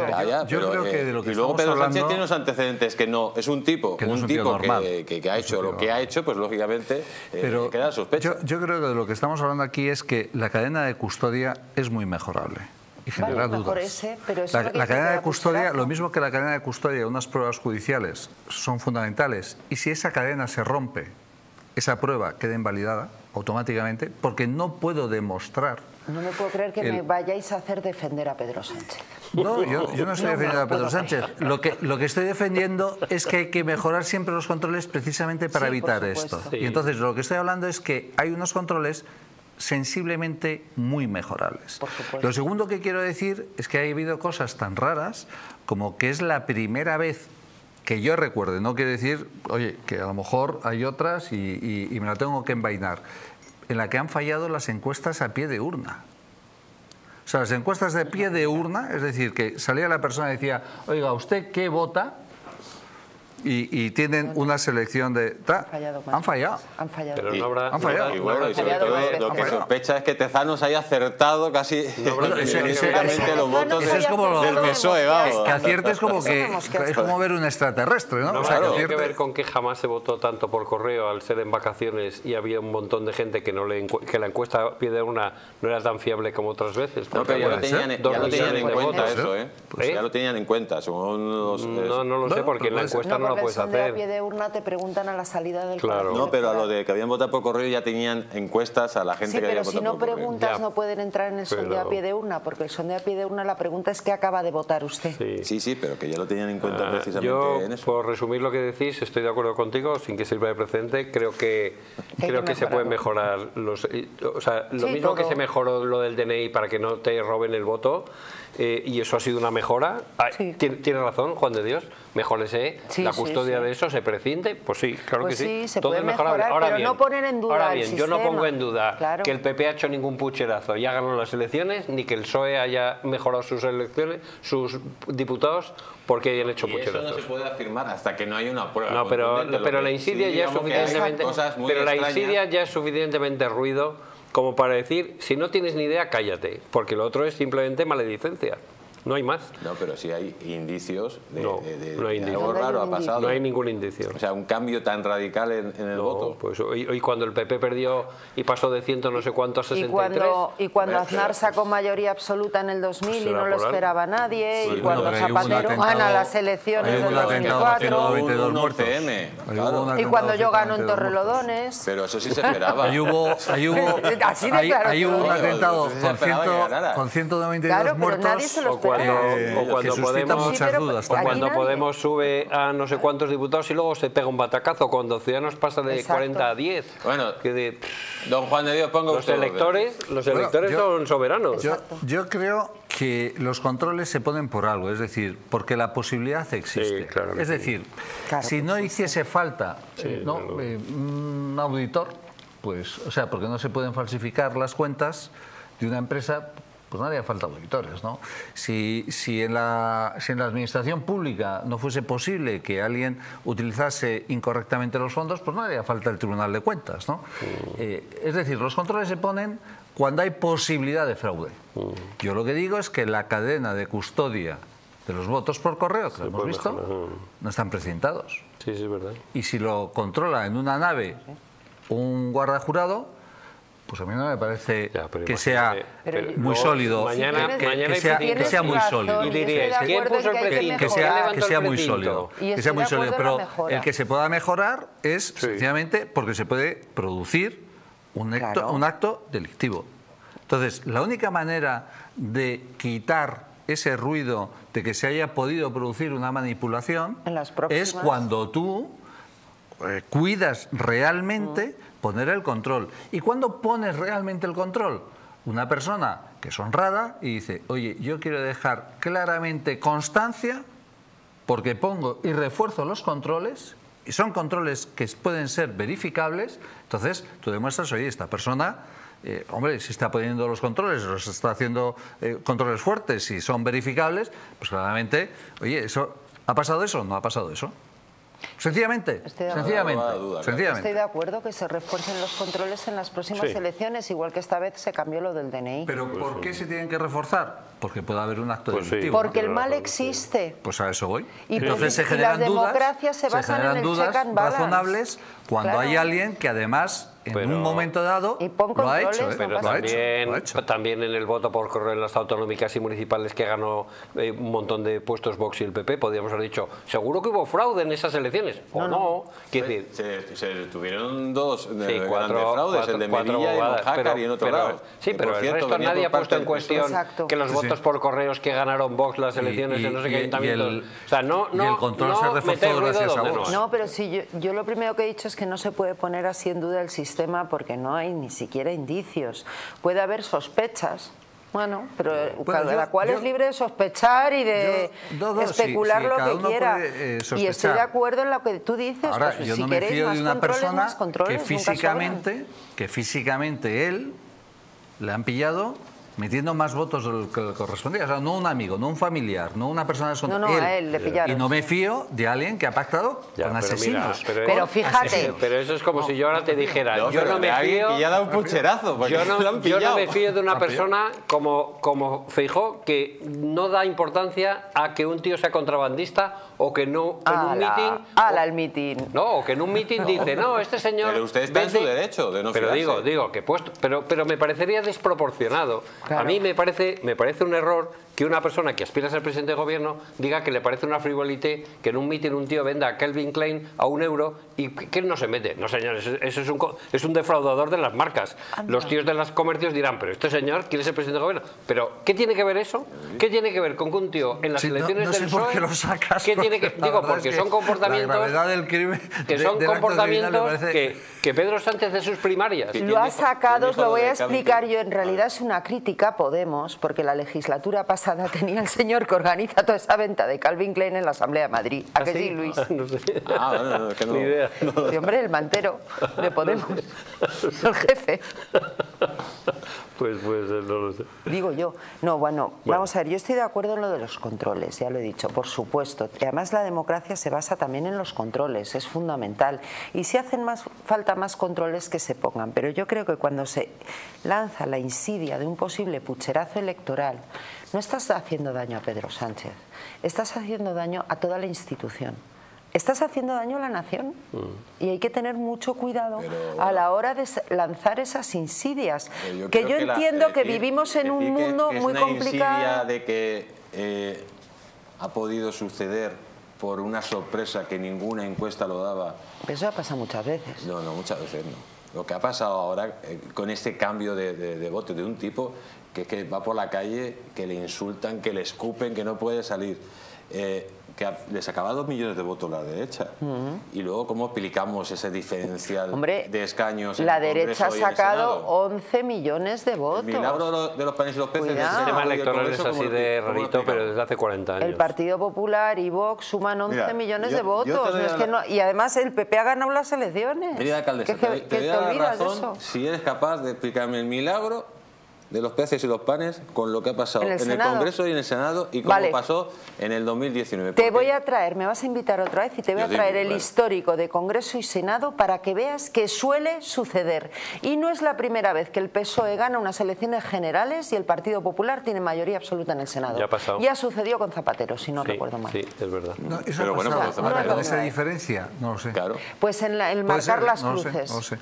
E: yo, creo que de lo que
A: y luego Pedro Sánchez tiene unos antecedentes que no, es un tipo, un, un tipo que, que, ha hecho lo que ha hecho, pues lógicamente eh, queda sospecha.
E: Yo, creo que de lo que estamos hablando aquí es que la cadena de custodia es muy mejorable y genera dudas. la, la cadena de custodia, lo mismo que la cadena de custodia, unas pruebas judiciales son fundamentales y si esa cadena se rompe, esa prueba queda invalidada automáticamente porque no puedo demostrar
B: no me puedo creer que me vayáis a hacer defender a Pedro Sánchez.
E: No, yo, no estoy defendiendo a Pedro Sánchez. Lo que, lo que estoy defendiendo es que hay que mejorar siempre los controles precisamente para evitar esto. Y entonces lo que estoy hablando es que hay unos controles sensiblemente muy mejorables. Lo segundo que quiero decir es que ha habido cosas tan raras como que es la primera vez que yo recuerde, no quiere decir, oye, que a lo mejor hay otras y me la tengo que envainar en la que han fallado las encuestas a pie de urna. O sea, las encuestas de pie de urna, es decir, que salía la persona y decía, oiga, ¿usted qué vota? Y, tienen una selección de...
B: Han fallado.
E: Han fallado.
B: Han fallado.
C: Pero no habrá,
E: han fallado.
A: Y, bueno, y sobre todo lo que sospecha es que Tezanos haya acertado casi no, los votos
E: es como lo,
A: del PSOE, vamos.
E: Que acierte es como, que, es como ver un extraterrestre, ¿no?
C: no o sea, claro. Tiene que ver con que jamás se votó tanto por correo al ser en vacaciones y había un montón de gente que no le que la encuesta pide una no era tan fiable como otras veces.
A: No, pero ya lo tenían, ya lo tenían en cuenta eso, ¿eh? Pues ya lo tenían en cuenta. Son
C: no, no lo sé, porque en la encuesta no
B: porque
C: puedes
B: el sondeo
C: hacer.
B: a pie de urna te preguntan a la salida del
C: Claro.
B: colegio
A: No, pero a lo de que habían votado por correo ya tenían encuestas a la gente
B: Sí,
A: que había
B: pero si
A: votado
B: no
A: por correo.
B: preguntas
C: Ya.
B: no pueden entrar en el sondeo
C: Pero-
B: a pie de urna, porque el sondeo a pie de urna la pregunta es qué acaba de votar usted.
C: Sí.
A: Sí, sí, pero que ya lo tenían en cuenta
C: Ah,
A: precisamente
C: Yo,
A: en eso.
C: por resumir lo que decís, estoy de acuerdo contigo, sin que sirva de precedente. Creo que, creo
B: que
C: que se pueden mejorar los. eh, O sea, lo
B: Sí,
C: mismo que se mejoró lo del DNI para que no te roben el voto, eh, y eso ha sido una mejora. Ah,
B: Sí.
C: tiene, tiene razón, Juan de Dios.
B: Sí,
C: la
B: sí,
C: custodia
B: sí.
C: de eso se prescinde, pues sí, claro
B: Pues
C: que sí.
B: sí, se
C: Todo
B: puede
C: es mejorable.
B: mejorar,
C: ahora
B: pero
C: bien,
B: no poner en duda
C: ahora
B: el
C: bien, yo no pongo en duda
B: Claro.
C: que el PP ha hecho ningún pucherazo y ha ganado las elecciones, ni que el PSOE haya mejorado sus elecciones, sus diputados, porque hayan hecho
A: Y eso no
C: pucherazos.
A: se puede afirmar hasta que no haya una prueba.
C: No, pero, pero la
A: sí
C: insidia ya es suficientemente. Pero la insidia ya es suficientemente ruido como para decir, si no tienes ni idea, cállate, porque lo otro es simplemente maledicencia. No hay más.
A: No, pero sí hay indicios de,
C: No,
A: de- de-
C: no hay
A: de
C: indicios.
A: algo
B: ¿Dónde hay
A: raro ha pasado.
C: No hay ningún indicio.
A: O sea, un cambio tan radical en, en el
C: No,
A: voto.
C: pues hoy, hoy cuando el PP perdió y pasó de ciento no sé cuánto a
B: Y
C: 63,
B: cuando, y cuando Aznar
A: pero,
B: sacó mayoría absoluta en el 2000 y
C: será
B: no lo esperaba nadie,
A: Sí,
B: y cuando
E: pero ahí hubo un
B: Zapatero gana las elecciones del
E: un atentado
B: 2004,
E: haciendo
A: Un
E: 22 muertos.
A: 11M,
E: Ahí hubo
A: claro.
E: un
B: y cuando yo gano en
E: 22 muertos.
B: Torrelodones.
A: Pero eso sí se esperaba.
E: Ahí hubo, ahí hubo,
B: Así de claro
E: ahí hubo un atentado con,
A: esperaba que
E: ciento,
A: ganara.
E: con 192
B: Claro, pero
E: muertos.
B: nadie se lo
C: cuando.
E: Eh,
C: o cuando
E: que
C: Podemos,
E: muchas
B: Sí, pero
E: dudas
C: cuando
B: nadie-
C: Podemos sube a no sé cuántos diputados y luego se pega un batacazo, cuando Ciudadanos pasa de
B: Exacto.
C: 40 a 10.
A: Bueno,
C: que de-
A: Don Juan de Dios, ponga
C: los
A: orden.
C: electores, los
E: Bueno,
C: electores
E: yo-
C: son soberanos.
E: Yo, creo que los controles se ponen por algo, es decir, porque la posibilidad existe.
C: Sí, claro que
E: es
C: sí.
E: decir,
B: Claro
E: si no hiciese falta ¿no?
C: claro.
E: eh, un auditor, pues, o sea, porque no se pueden falsificar las cuentas de una empresa, pues no haría falta auditores, ¿no? Si, si, en la, si en la administración pública no fuese posible que alguien utilizase incorrectamente los fondos, pues no haría falta el Tribunal de Cuentas, ¿no? Eh, es decir, los controles se ponen cuando hay posibilidad de fraude. Yo lo que digo es que la cadena de custodia de los votos por correo, que lo hemos visto,
C: mejorar.
E: no están precintados.
C: Sí, sí, es verdad.
E: Y si lo controla en una nave un guarda jurado, pues a mí no me parece
C: Ya,
E: que sea
B: pero
E: muy sólido,
C: Mañana,
E: que,
C: mañana
E: que sea, que sea muy sólido.
C: Y ¿quién puso el
B: que
E: sea, que muy sólido. Que sea muy sólido. Pero el que se pueda mejorar es sencillamente porque se puede producir un acto,
B: Claro.
E: un acto delictivo. Entonces, la única manera de quitar ese ruido de que se haya podido producir una manipulación
B: En las
E: es
B: próximas-
E: cuando tú eh, cuidas realmente poner el control. ¿Y cuándo pones realmente el control? Una persona que es honrada y dice, oye, yo quiero dejar claramente constancia porque pongo y refuerzo los controles, y son controles que pueden ser verificables, entonces tú demuestras, oye, esta persona, eh, hombre, si está poniendo los controles, los está haciendo eh, controles fuertes y son verificables, pues claramente, oye, eso ¿ha pasado eso? No ha pasado eso. Sencillamente,
B: Estoy de acuerdo.
E: sencillamente, sencillamente.
B: Estoy de acuerdo que se refuercen los controles en las próximas
C: Sí.
B: elecciones, igual que esta vez se cambió lo del DNI.
E: Pero ¿por qué se tienen que reforzar? Porque puede haber un acto
C: Pues sí.
E: delictivo.
B: Porque el mal existe.
E: Pues a eso voy.
B: Y
E: Entonces se
B: preci- y
E: generan
B: las
E: dudas,
B: democracias se basan en
E: generan
B: el
E: dudas razonables cuando
B: Claro.
E: hay alguien que además en
C: Pero-
E: un momento dado
B: Y pon
E: lo ha
B: controles,
E: hecho.
B: no
E: ¿eh?
C: Pero también,
E: lo ha hecho.
C: también en el voto por correo en las autonómicas y municipales que ganó eh, un montón de puestos Vox y el PP, podríamos haber dicho, seguro que hubo fraude en esas elecciones. O no. Quiero decir,
A: Se, se tuvieron dos eh,
C: Sí,
A: grandes
C: cuatro,
A: fraudes,
C: cuatro-
A: el de
C: cuatro
A: Melilla y
C: pero-
A: y en otro
C: pero-
A: lado.
C: Sí,
A: Que,
C: pero el
A: cierto,
C: resto nadie ha puesto en cuestión
B: Exacto.
C: que los
E: Sí,
C: votos
E: sí.
C: por correos que ganaron Vox las
E: Y-
C: elecciones
E: y-
C: en no sé
E: y-
C: qué
E: y
C: ayuntamientos.
E: el-
C: o sea, no,
E: y
C: no,
E: el control
C: no
E: se reforzó gracias a Vox.
C: no.
B: No, pero sí, yo, yo lo primero que he dicho es que no se puede poner así en duda el sistema porque no hay ni siquiera indicios. Puede haber sospechas. Bueno, pero
E: Bueno,
B: cada
E: yo-
B: cual
E: yo-
B: es libre de sospechar y de
E: Yo- no, sí,
B: especular
E: sí,
B: lo que quiera.
E: puede, eh,
B: y estoy de acuerdo en lo que tú dices.
E: Ahora,
B: pues,
E: yo
B: si
E: no me fío de una persona que físicamente, que físicamente él le han pillado metiendo más votos del que le correspondía. O sea, no un amigo, no un familiar, no una persona
B: No, no, a él le pillaron.
E: Y no me fío de alguien que ha pactado
C: Ya,
E: con
C: pero mira,
E: asesinos.
C: pero-
B: fíjate.
E: asesinos.
C: Pero eso es como si yo ahora te dijera,
A: No,
C: yo no me fío...
A: que ya da un pucherazo,
C: Yo no,
A: lo han
C: yo no
A: pillado.
C: me fío de una persona como, como Feijó que no da importancia a que un tío sea contrabandista o que no en un meeting
B: ala el mitin.
C: no, o que en un meeting dice, no, este señor.
A: Pero usted está en
C: vende-".
A: su derecho de no
C: Pero
A: fiarse.
C: digo, digo, que puesto, pero, pero me parecería desproporcionado.
B: Claro.
C: A mí me parece, me parece un error que una persona que aspira a ser presidente de gobierno diga que le parece una frivolité que en un mitin un tío venda a Kelvin Klein a un euro y que él no se mete. No, señores, eso es un, es un defraudador de las marcas. Los tíos de los comercios dirán, pero este señor quiere ser presidente de gobierno. Pero, ¿qué tiene que ver eso? ¿Qué tiene que ver con que un tío en las elecciones del PSOE...
E: lo sacas,
C: ¿qué tiene que, digo, porque son comportamientos...
E: del crimen,
C: que son comportamientos que, que, Pedro Sánchez de sus primarias...
B: Lo ha sacado, os lo voy a explicar yo. En realidad es una crítica a Podemos, porque la legislatura pasada tenía el señor que organiza toda esa venta de Calvin Klein en la Asamblea de Madrid. ¿A ¿Ah, que sí, Luis?
C: no sé.
A: Ah, no, no, que no. Ni
C: idea.
B: Sí, hombre, el mantero de Podemos. El jefe.
C: Pues, pues no lo sé.
B: Digo yo. No, bueno, vamos a ver, yo estoy de acuerdo en lo de los controles, ya lo he dicho, por supuesto. Y además la democracia se basa también en los controles, es fundamental. Y si hacen más falta más controles que se pongan, pero yo creo que cuando se lanza la insidia de un posible pucherazo electoral, no estás haciendo daño a Pedro Sánchez, estás haciendo daño a toda la institución estás haciendo daño a la nación y hay que tener mucho cuidado a la hora de lanzar esas insidias. que yo entiendo que vivimos en un mundo
A: que, es
B: muy
A: una
B: complicado.
A: Insidia de que eh, ha podido suceder por una sorpresa que ninguna encuesta lo daba.
B: Eso ha pasado muchas veces.
A: No, no, muchas veces no. Lo que ha pasado ahora eh, con este cambio de, de, voto de un tipo que es que va por la calle, que le insultan, que le escupen, que no puede salir. Eh, que les acaba dos millones de votos la derecha. Y luego, ¿cómo explicamos ese diferencial de escaños?
B: la derecha ha sacado 11 millones de votos.
A: El milagro de los panes y los peces.
C: El sistema electoral es así de rarito, pero desde hace 40 años.
B: El Partido Popular y Vox suman 11 millones de votos. y además el PP ha ganado las elecciones.
A: Querida alcaldesa, te, te, razón si eres capaz de explicarme el milagro de los peces y los panes con lo que ha pasado en el, Congreso y en el Senado y cómo pasó en el 2019.
B: Te voy a traer, me vas a invitar otra vez y te voy a traer el histórico de Congreso y Senado para que veas que suele suceder. Y no es la primera vez que el PSOE gana unas elecciones generales y el Partido Popular tiene mayoría absoluta en el Senado.
C: Ya ha pasado.
B: Ya sucedió con Zapatero, si no recuerdo mal.
C: Sí, es verdad.
E: No, eso Pero bueno, no, esa diferencia, no lo sé.
A: Claro.
B: Pues en el marcar las cruces.
E: No sé,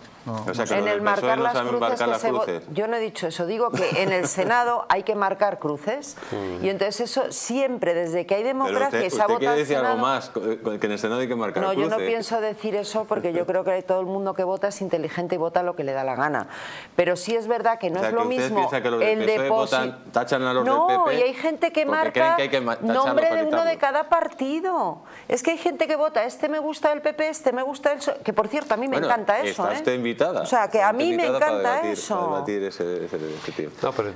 B: en el marcar las cruces, yo no he dicho eso, digo que en el Senado hay que marcar cruces y entonces eso siempre, desde que hay democracia y se ha votado
A: decir algo más, que en el Senado hay que marcar
B: no,
A: cruces.
B: No, yo no pienso decir eso porque yo creo que todo el mundo que vota es inteligente y vota lo que le da la gana. Pero sí es verdad que no es lo mismo el depósito...
A: Tachan a los
B: no,
A: del PP
B: y hay gente que marca nombre de uno de cada partido. Es que hay gente que vota, este me gusta el PP, este me gusta el... Que por cierto, a mí me encanta eso.
A: Está
B: ¿eh?
A: invitada.
B: O sea, que a mí me encanta eso.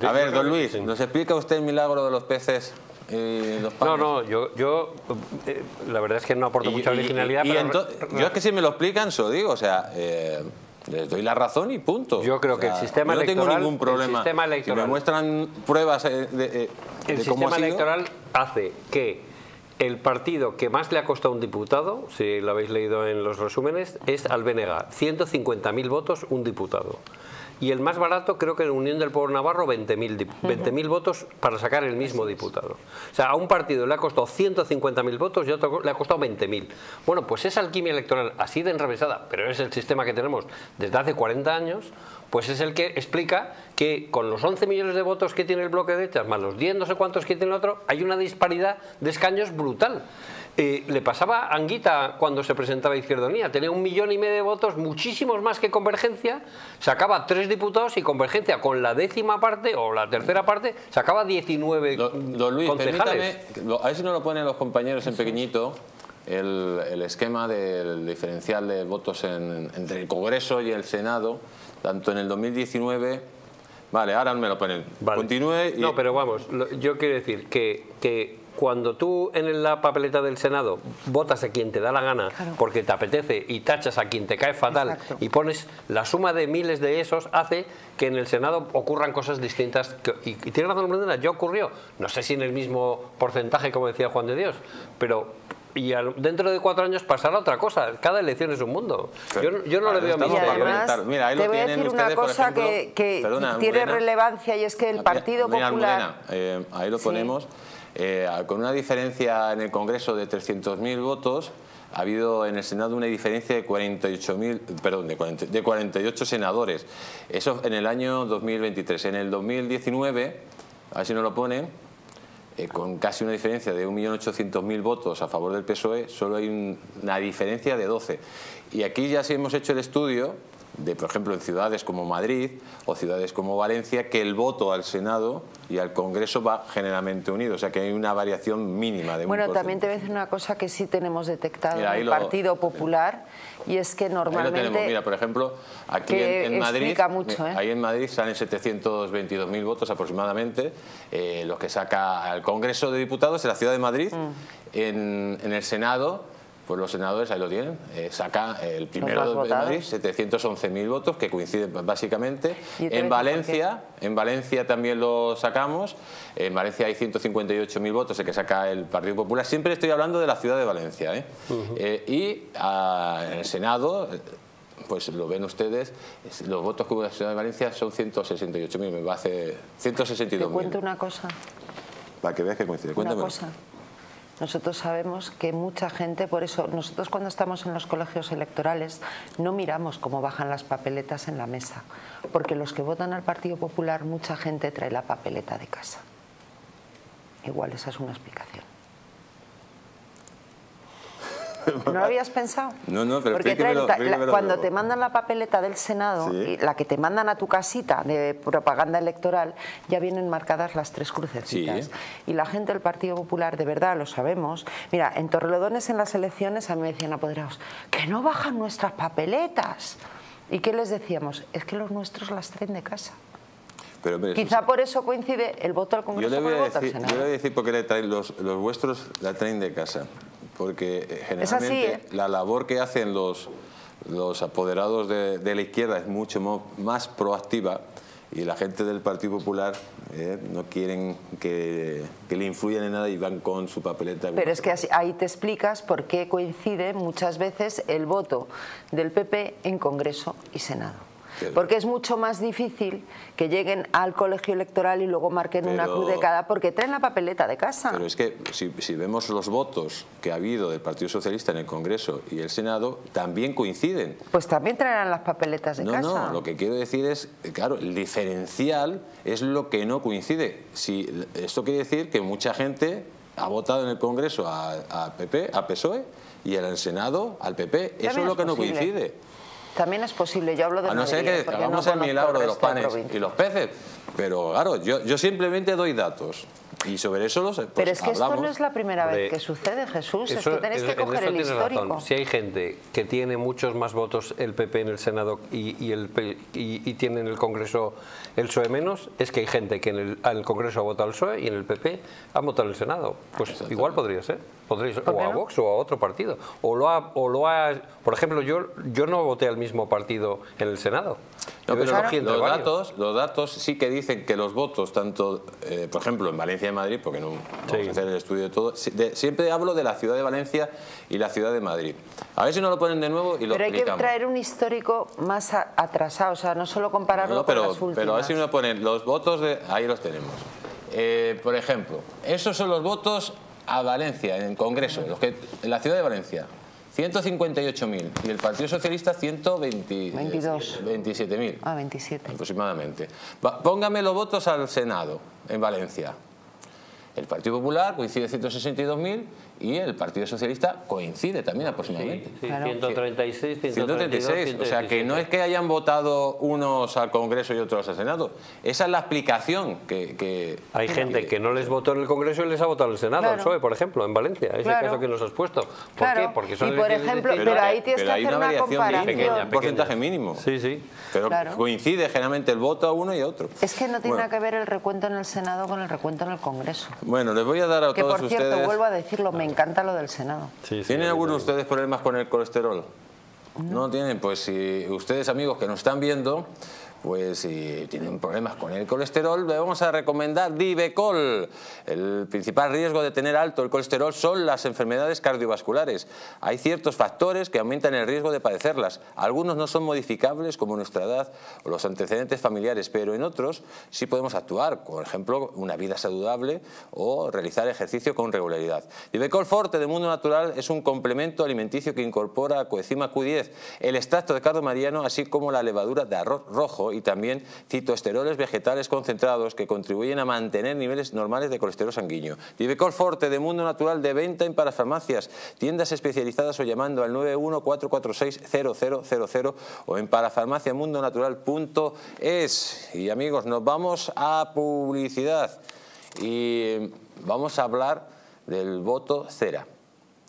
A: A ver, don Luis, ¿nos explica usted el milagro de los peces? Y los?
C: No, no, yo, yo eh, la verdad es que no aporto mucha originalidad.
A: Y, pero... yo es que si me lo explican, se lo digo, o sea, eh, les doy la razón y punto.
C: Yo creo que el sistema electoral...
A: No tengo ningún problema.
C: El sistema electoral,
A: si me muestran pruebas eh, de, de,
C: el
A: de
C: sistema electoral hace que el partido que más le ha costado un diputado, si lo habéis leído en los resúmenes, es al BNG. 150.000 votos un diputado y el más barato creo que en Unión del Pueblo Navarro 20.000 20 votos para sacar el mismo diputado. O sea, a un partido le ha costado 150.000 votos y a otro le ha costado 20.000. Bueno, pues esa alquimia electoral así de enrevesada, pero es el sistema que tenemos desde hace 40 años, pues es el que explica que con los 11 millones de votos que tiene el bloque de derechas, más los 10 no sé cuántos que tiene el otro, hay una disparidad de escaños brutal. Eh, le pasaba a Anguita cuando se presentaba Izquierda Unida. Tenía un millón y medio de votos, muchísimos más que Convergencia. Sacaba tres diputados y Convergencia con la décima parte o la tercera parte sacaba 19
A: don, Luis,
C: concejales.
A: a ver si no lo ponen los compañeros en pequeñito. El, esquema del diferencial de votos entre el Congreso y el Senado, tanto en el 2019 Vale, ahora me lo ponen. Continúe.
C: No, pero vamos, yo quiero decir que, que cuando tú en la papeleta del Senado votas a quien te da la gana porque te apetece y tachas a quien te cae fatal y pones la suma de miles de esos, hace que en el Senado ocurran cosas distintas. y, tiene razón Brendana, ya ocurrió, no sé si en el mismo porcentaje como decía Juan de Dios, pero y dentro de cuatro años pasará otra cosa. Cada elección es un mundo. Yo, no le veo
B: misterio. Mira, ahí te voy a decir una cosa que, tiene relevancia y es que el Partido Popular...
A: Eh, ahí lo ponemos. Eh, con una diferencia en el Congreso de 300.000 votos, ha habido en el Senado una diferencia de 48.000, perdón, de, 48 senadores. Eso en el año 2023. En el 2019, a ver si no lo ponen, eh, con casi una diferencia de 1.800.000 votos a favor del PSOE, solo hay una diferencia de 12. Y aquí ya sí hemos hecho el estudio de, por ejemplo, en ciudades como Madrid o ciudades como Valencia, que el voto al Senado y al Congreso va generalmente unido, o sea que hay una variación mínima de
B: Bueno, también te voy a decir una cosa que sí tenemos detectado en el Partido Popular y es que normalmente...
A: Ahí lo tenemos. Mira, por ejemplo, aquí en, Madrid, mucho, ¿eh? ahí en Madrid salen 722.000 votos aproximadamente, eh, los que saca el Congreso de Diputados en la Ciudad de Madrid, mm. en, en el Senado pues los senadores, ahí lo tienen, eh, saca el primero de Madrid 711.000 votos, que coinciden básicamente. En Valencia, en Valencia también lo sacamos, en Valencia hay 158.000 votos, el que saca el Partido Popular. Siempre estoy hablando de la ciudad de Valencia. ¿eh? Eh, y ah, en el Senado pues lo ven ustedes, los votos que hubo en la ciudad de Valencia son 168.000, me va a hacer 162.000. Te
B: cuento una cosa.
A: Para que veas que coincide. Cuéntame.
B: Una cosa. Nosotros sabemos que mucha gente, por eso nosotros cuando estamos en los colegios electorales no miramos cómo bajan las papeletas en la mesa, porque los que votan al Partido Popular mucha gente trae la papeleta de casa. Igual esa es una explicación. ¿No lo habías pensado?
A: No, no, pero
B: Porque cuando te mandan la papeleta del Senado, la que te mandan a tu casita de propaganda electoral, ya vienen marcadas las tres crucecitas. Y la gente del Partido Popular, de verdad, lo sabemos. Mira, en Torrelodones en las elecciones a mí me decían apoderados, que no bajan nuestras papeletas. ¿Y qué les decíamos? Es que los nuestros las traen de casa. Pero, Quizá por eso coincide el voto al Congreso con el voto al Senado.
A: Yo le voy a decir por qué los, los vuestros la traen de casa porque eh, generalmente ¿eh? la labor que hacen los, los apoderados de, la izquierda es mucho más proactiva y la gente del Partido Popular eh, no quieren que, que, le influyan en nada y van con su papeleta.
B: Pero es que ahí te explicas por qué coincide muchas veces el voto del PP en Congreso y Senado. Porque es mucho más difícil que lleguen al colegio electoral y luego marquen una cruz de cada, porque traen la papeleta de casa.
A: Pero es que si, vemos los votos que ha habido del Partido Socialista en el Congreso y el Senado, también coinciden.
B: Pues también traerán las papeletas de casa.
A: No, no, lo que quiero decir es, claro, el diferencial es lo que no coincide. Si, esto quiere decir que mucha gente ha votado en el Congreso a, PP, a PSOE y en el Senado al PP. Eso es lo que no coincide.
B: También es posible, yo hablo de
A: A no ser que hagamos el milagro de los panes y los peces, pero claro, yo, yo simplemente doy datos. Y sobre eso los pues,
B: Pero es que esto no es la primera vez que sucede, Jesús. es que tenéis que coger el histórico.
C: Si hay gente que tiene muchos más votos el PP en el Senado y, el, y, tiene en el Congreso el PSOE menos, es que hay gente que en el, Congreso ha votado el PSOE y en el PP ha votado el Senado. Pues igual podría ser. Podría o a Vox o a otro partido. O lo ha, o lo ha, por ejemplo, yo, yo no voté al mismo partido en el Senado.
A: No, pero los, datos, los datos sí que dicen que los votos, tanto, eh, por ejemplo, en Valencia y Madrid, porque no vamos a hacer el estudio de todo, siempre hablo de la ciudad de Valencia y la ciudad de Madrid. A ver si no lo ponen de nuevo y lo
B: Pero hay que traer un histórico más atrasado, o sea, no solo compararlo
A: pero,
B: con las últimas.
A: Pero a ver si uno pone los votos, de, ahí los tenemos. Eh, por ejemplo, esos son los votos a Valencia, en el Congreso, los que, en la ciudad de Valencia. 158.000 y el Partido Socialista 127.000.
B: Ah, 27.
A: Aproximadamente. póngame los votos al Senado en Valencia. El Partido Popular coincide 162.000 y el Partido Socialista coincide también aproximadamente.
C: Sí, 136,
A: 136. o sea, que no es que hayan votado unos al Congreso y otros al Senado. Esa es la explicación que...
C: Hay gente que, no les votó en el Congreso y les ha votado en el Senado, al PSOE, por ejemplo, en Valencia. Es el caso que nos has puesto. ¿Por qué?
B: Porque son y por ejemplo, pero, ahí tienes que hacer una, comparación.
A: un porcentaje mínimo.
C: Sí, sí.
A: Pero coincide generalmente el voto a uno y a otro.
B: Es que no tiene nada que ver el recuento en el Senado con el recuento en el Congreso.
A: Bueno, les voy a dar a todos ustedes...
B: Que por cierto, vuelvo a decirlo, me encanta lo del Senado.
A: ¿Tienen algunos de ustedes problemas con el colesterol? No. tienen, pues si ustedes amigos que nos están viendo, pues si tienen problemas con el colesterol, le vamos a recomendar Divecol. El principal riesgo de tener alto el colesterol son las enfermedades cardiovasculares. Hay ciertos factores que aumentan el riesgo de padecerlas. Algunos no son modificables como nuestra edad o los antecedentes familiares, pero en otros sí podemos actuar, por ejemplo, una vida saludable o realizar ejercicio con regularidad. Divecol Forte de Mundo Natural es un complemento alimenticio que incorpora coenzima Q10, el extracto de cardo mariano, así como la levadura de arroz rojo y también citoesteroles vegetales concentrados que contribuyen a mantener niveles normales de colesterol sanguíneo. Divecol Forte de Mundo Natural de venta en parafarmacias, tiendas especializadas o llamando al 914460000 o en parafarmaciamundonatural.es. Y amigos, nos vamos a publicidad y vamos a hablar del voto cera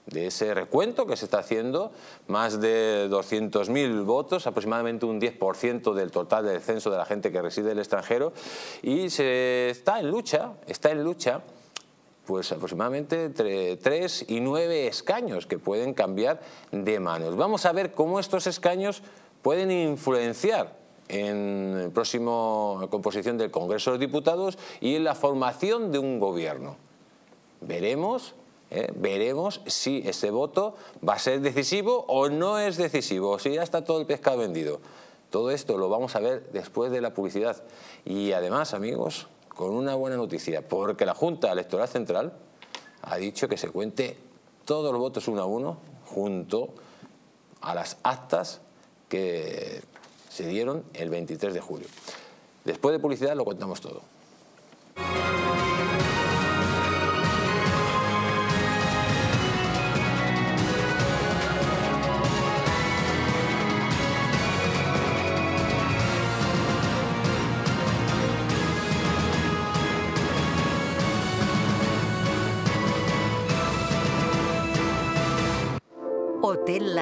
A: de ese recuento que se está haciendo, más de 200.000 votos, aproximadamente un 10% del total del censo de la gente que reside en el extranjero, y se está en lucha, está en lucha pues aproximadamente entre 3 y 9 escaños que pueden cambiar de manos. Vamos a ver cómo estos escaños pueden influenciar en la próxima composición del Congreso de Diputados y en la formación de un gobierno. Veremos ¿eh? veremos si ese voto va a ser decisivo o no es decisivo, si ya está todo el pescado vendido. Todo esto lo vamos a ver después de la publicidad. Y además, amigos, con una buena noticia, porque la Junta Electoral Central ha dicho que se cuente todos los votos uno a uno junto a las actas que se dieron el 23 de julio. Después de publicidad lo contamos todo.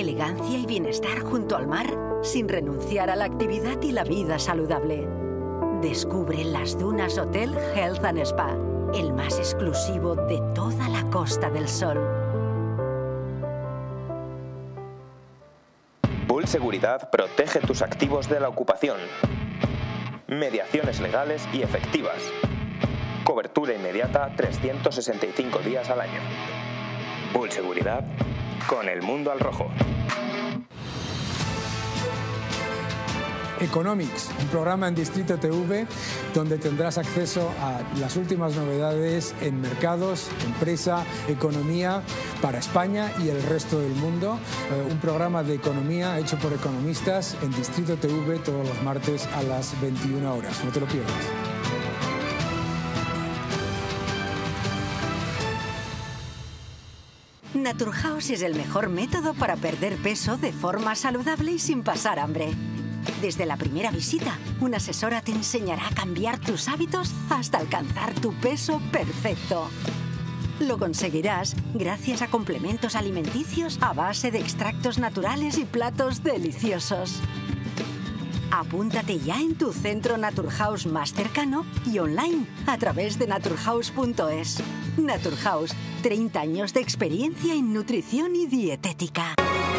G: elegancia y bienestar junto al mar sin renunciar a la actividad y la vida saludable. Descubre las Dunas Hotel Health and Spa, el más exclusivo de toda la Costa del Sol.
H: Bull Seguridad protege tus activos de la ocupación. Mediaciones legales y efectivas. Cobertura inmediata 365 días al año. Bull Seguridad con el mundo al rojo.
I: Economics, un programa en Distrito TV donde tendrás acceso a las últimas novedades en mercados, empresa, economía para España y el resto del mundo. Eh, un programa de economía hecho por economistas en Distrito TV todos los martes a las 21 horas. No te lo pierdas.
G: Naturhaus es el mejor método para perder peso de forma saludable y sin pasar hambre. Desde la primera visita, una asesora te enseñará a cambiar tus hábitos hasta alcanzar tu peso perfecto. Lo conseguirás gracias a complementos alimenticios a base de extractos naturales y platos deliciosos. Apúntate ya en tu centro Naturhaus más cercano y online a través de naturhaus.es. Naturhaus 30 años de experiencia en nutrición y dietética.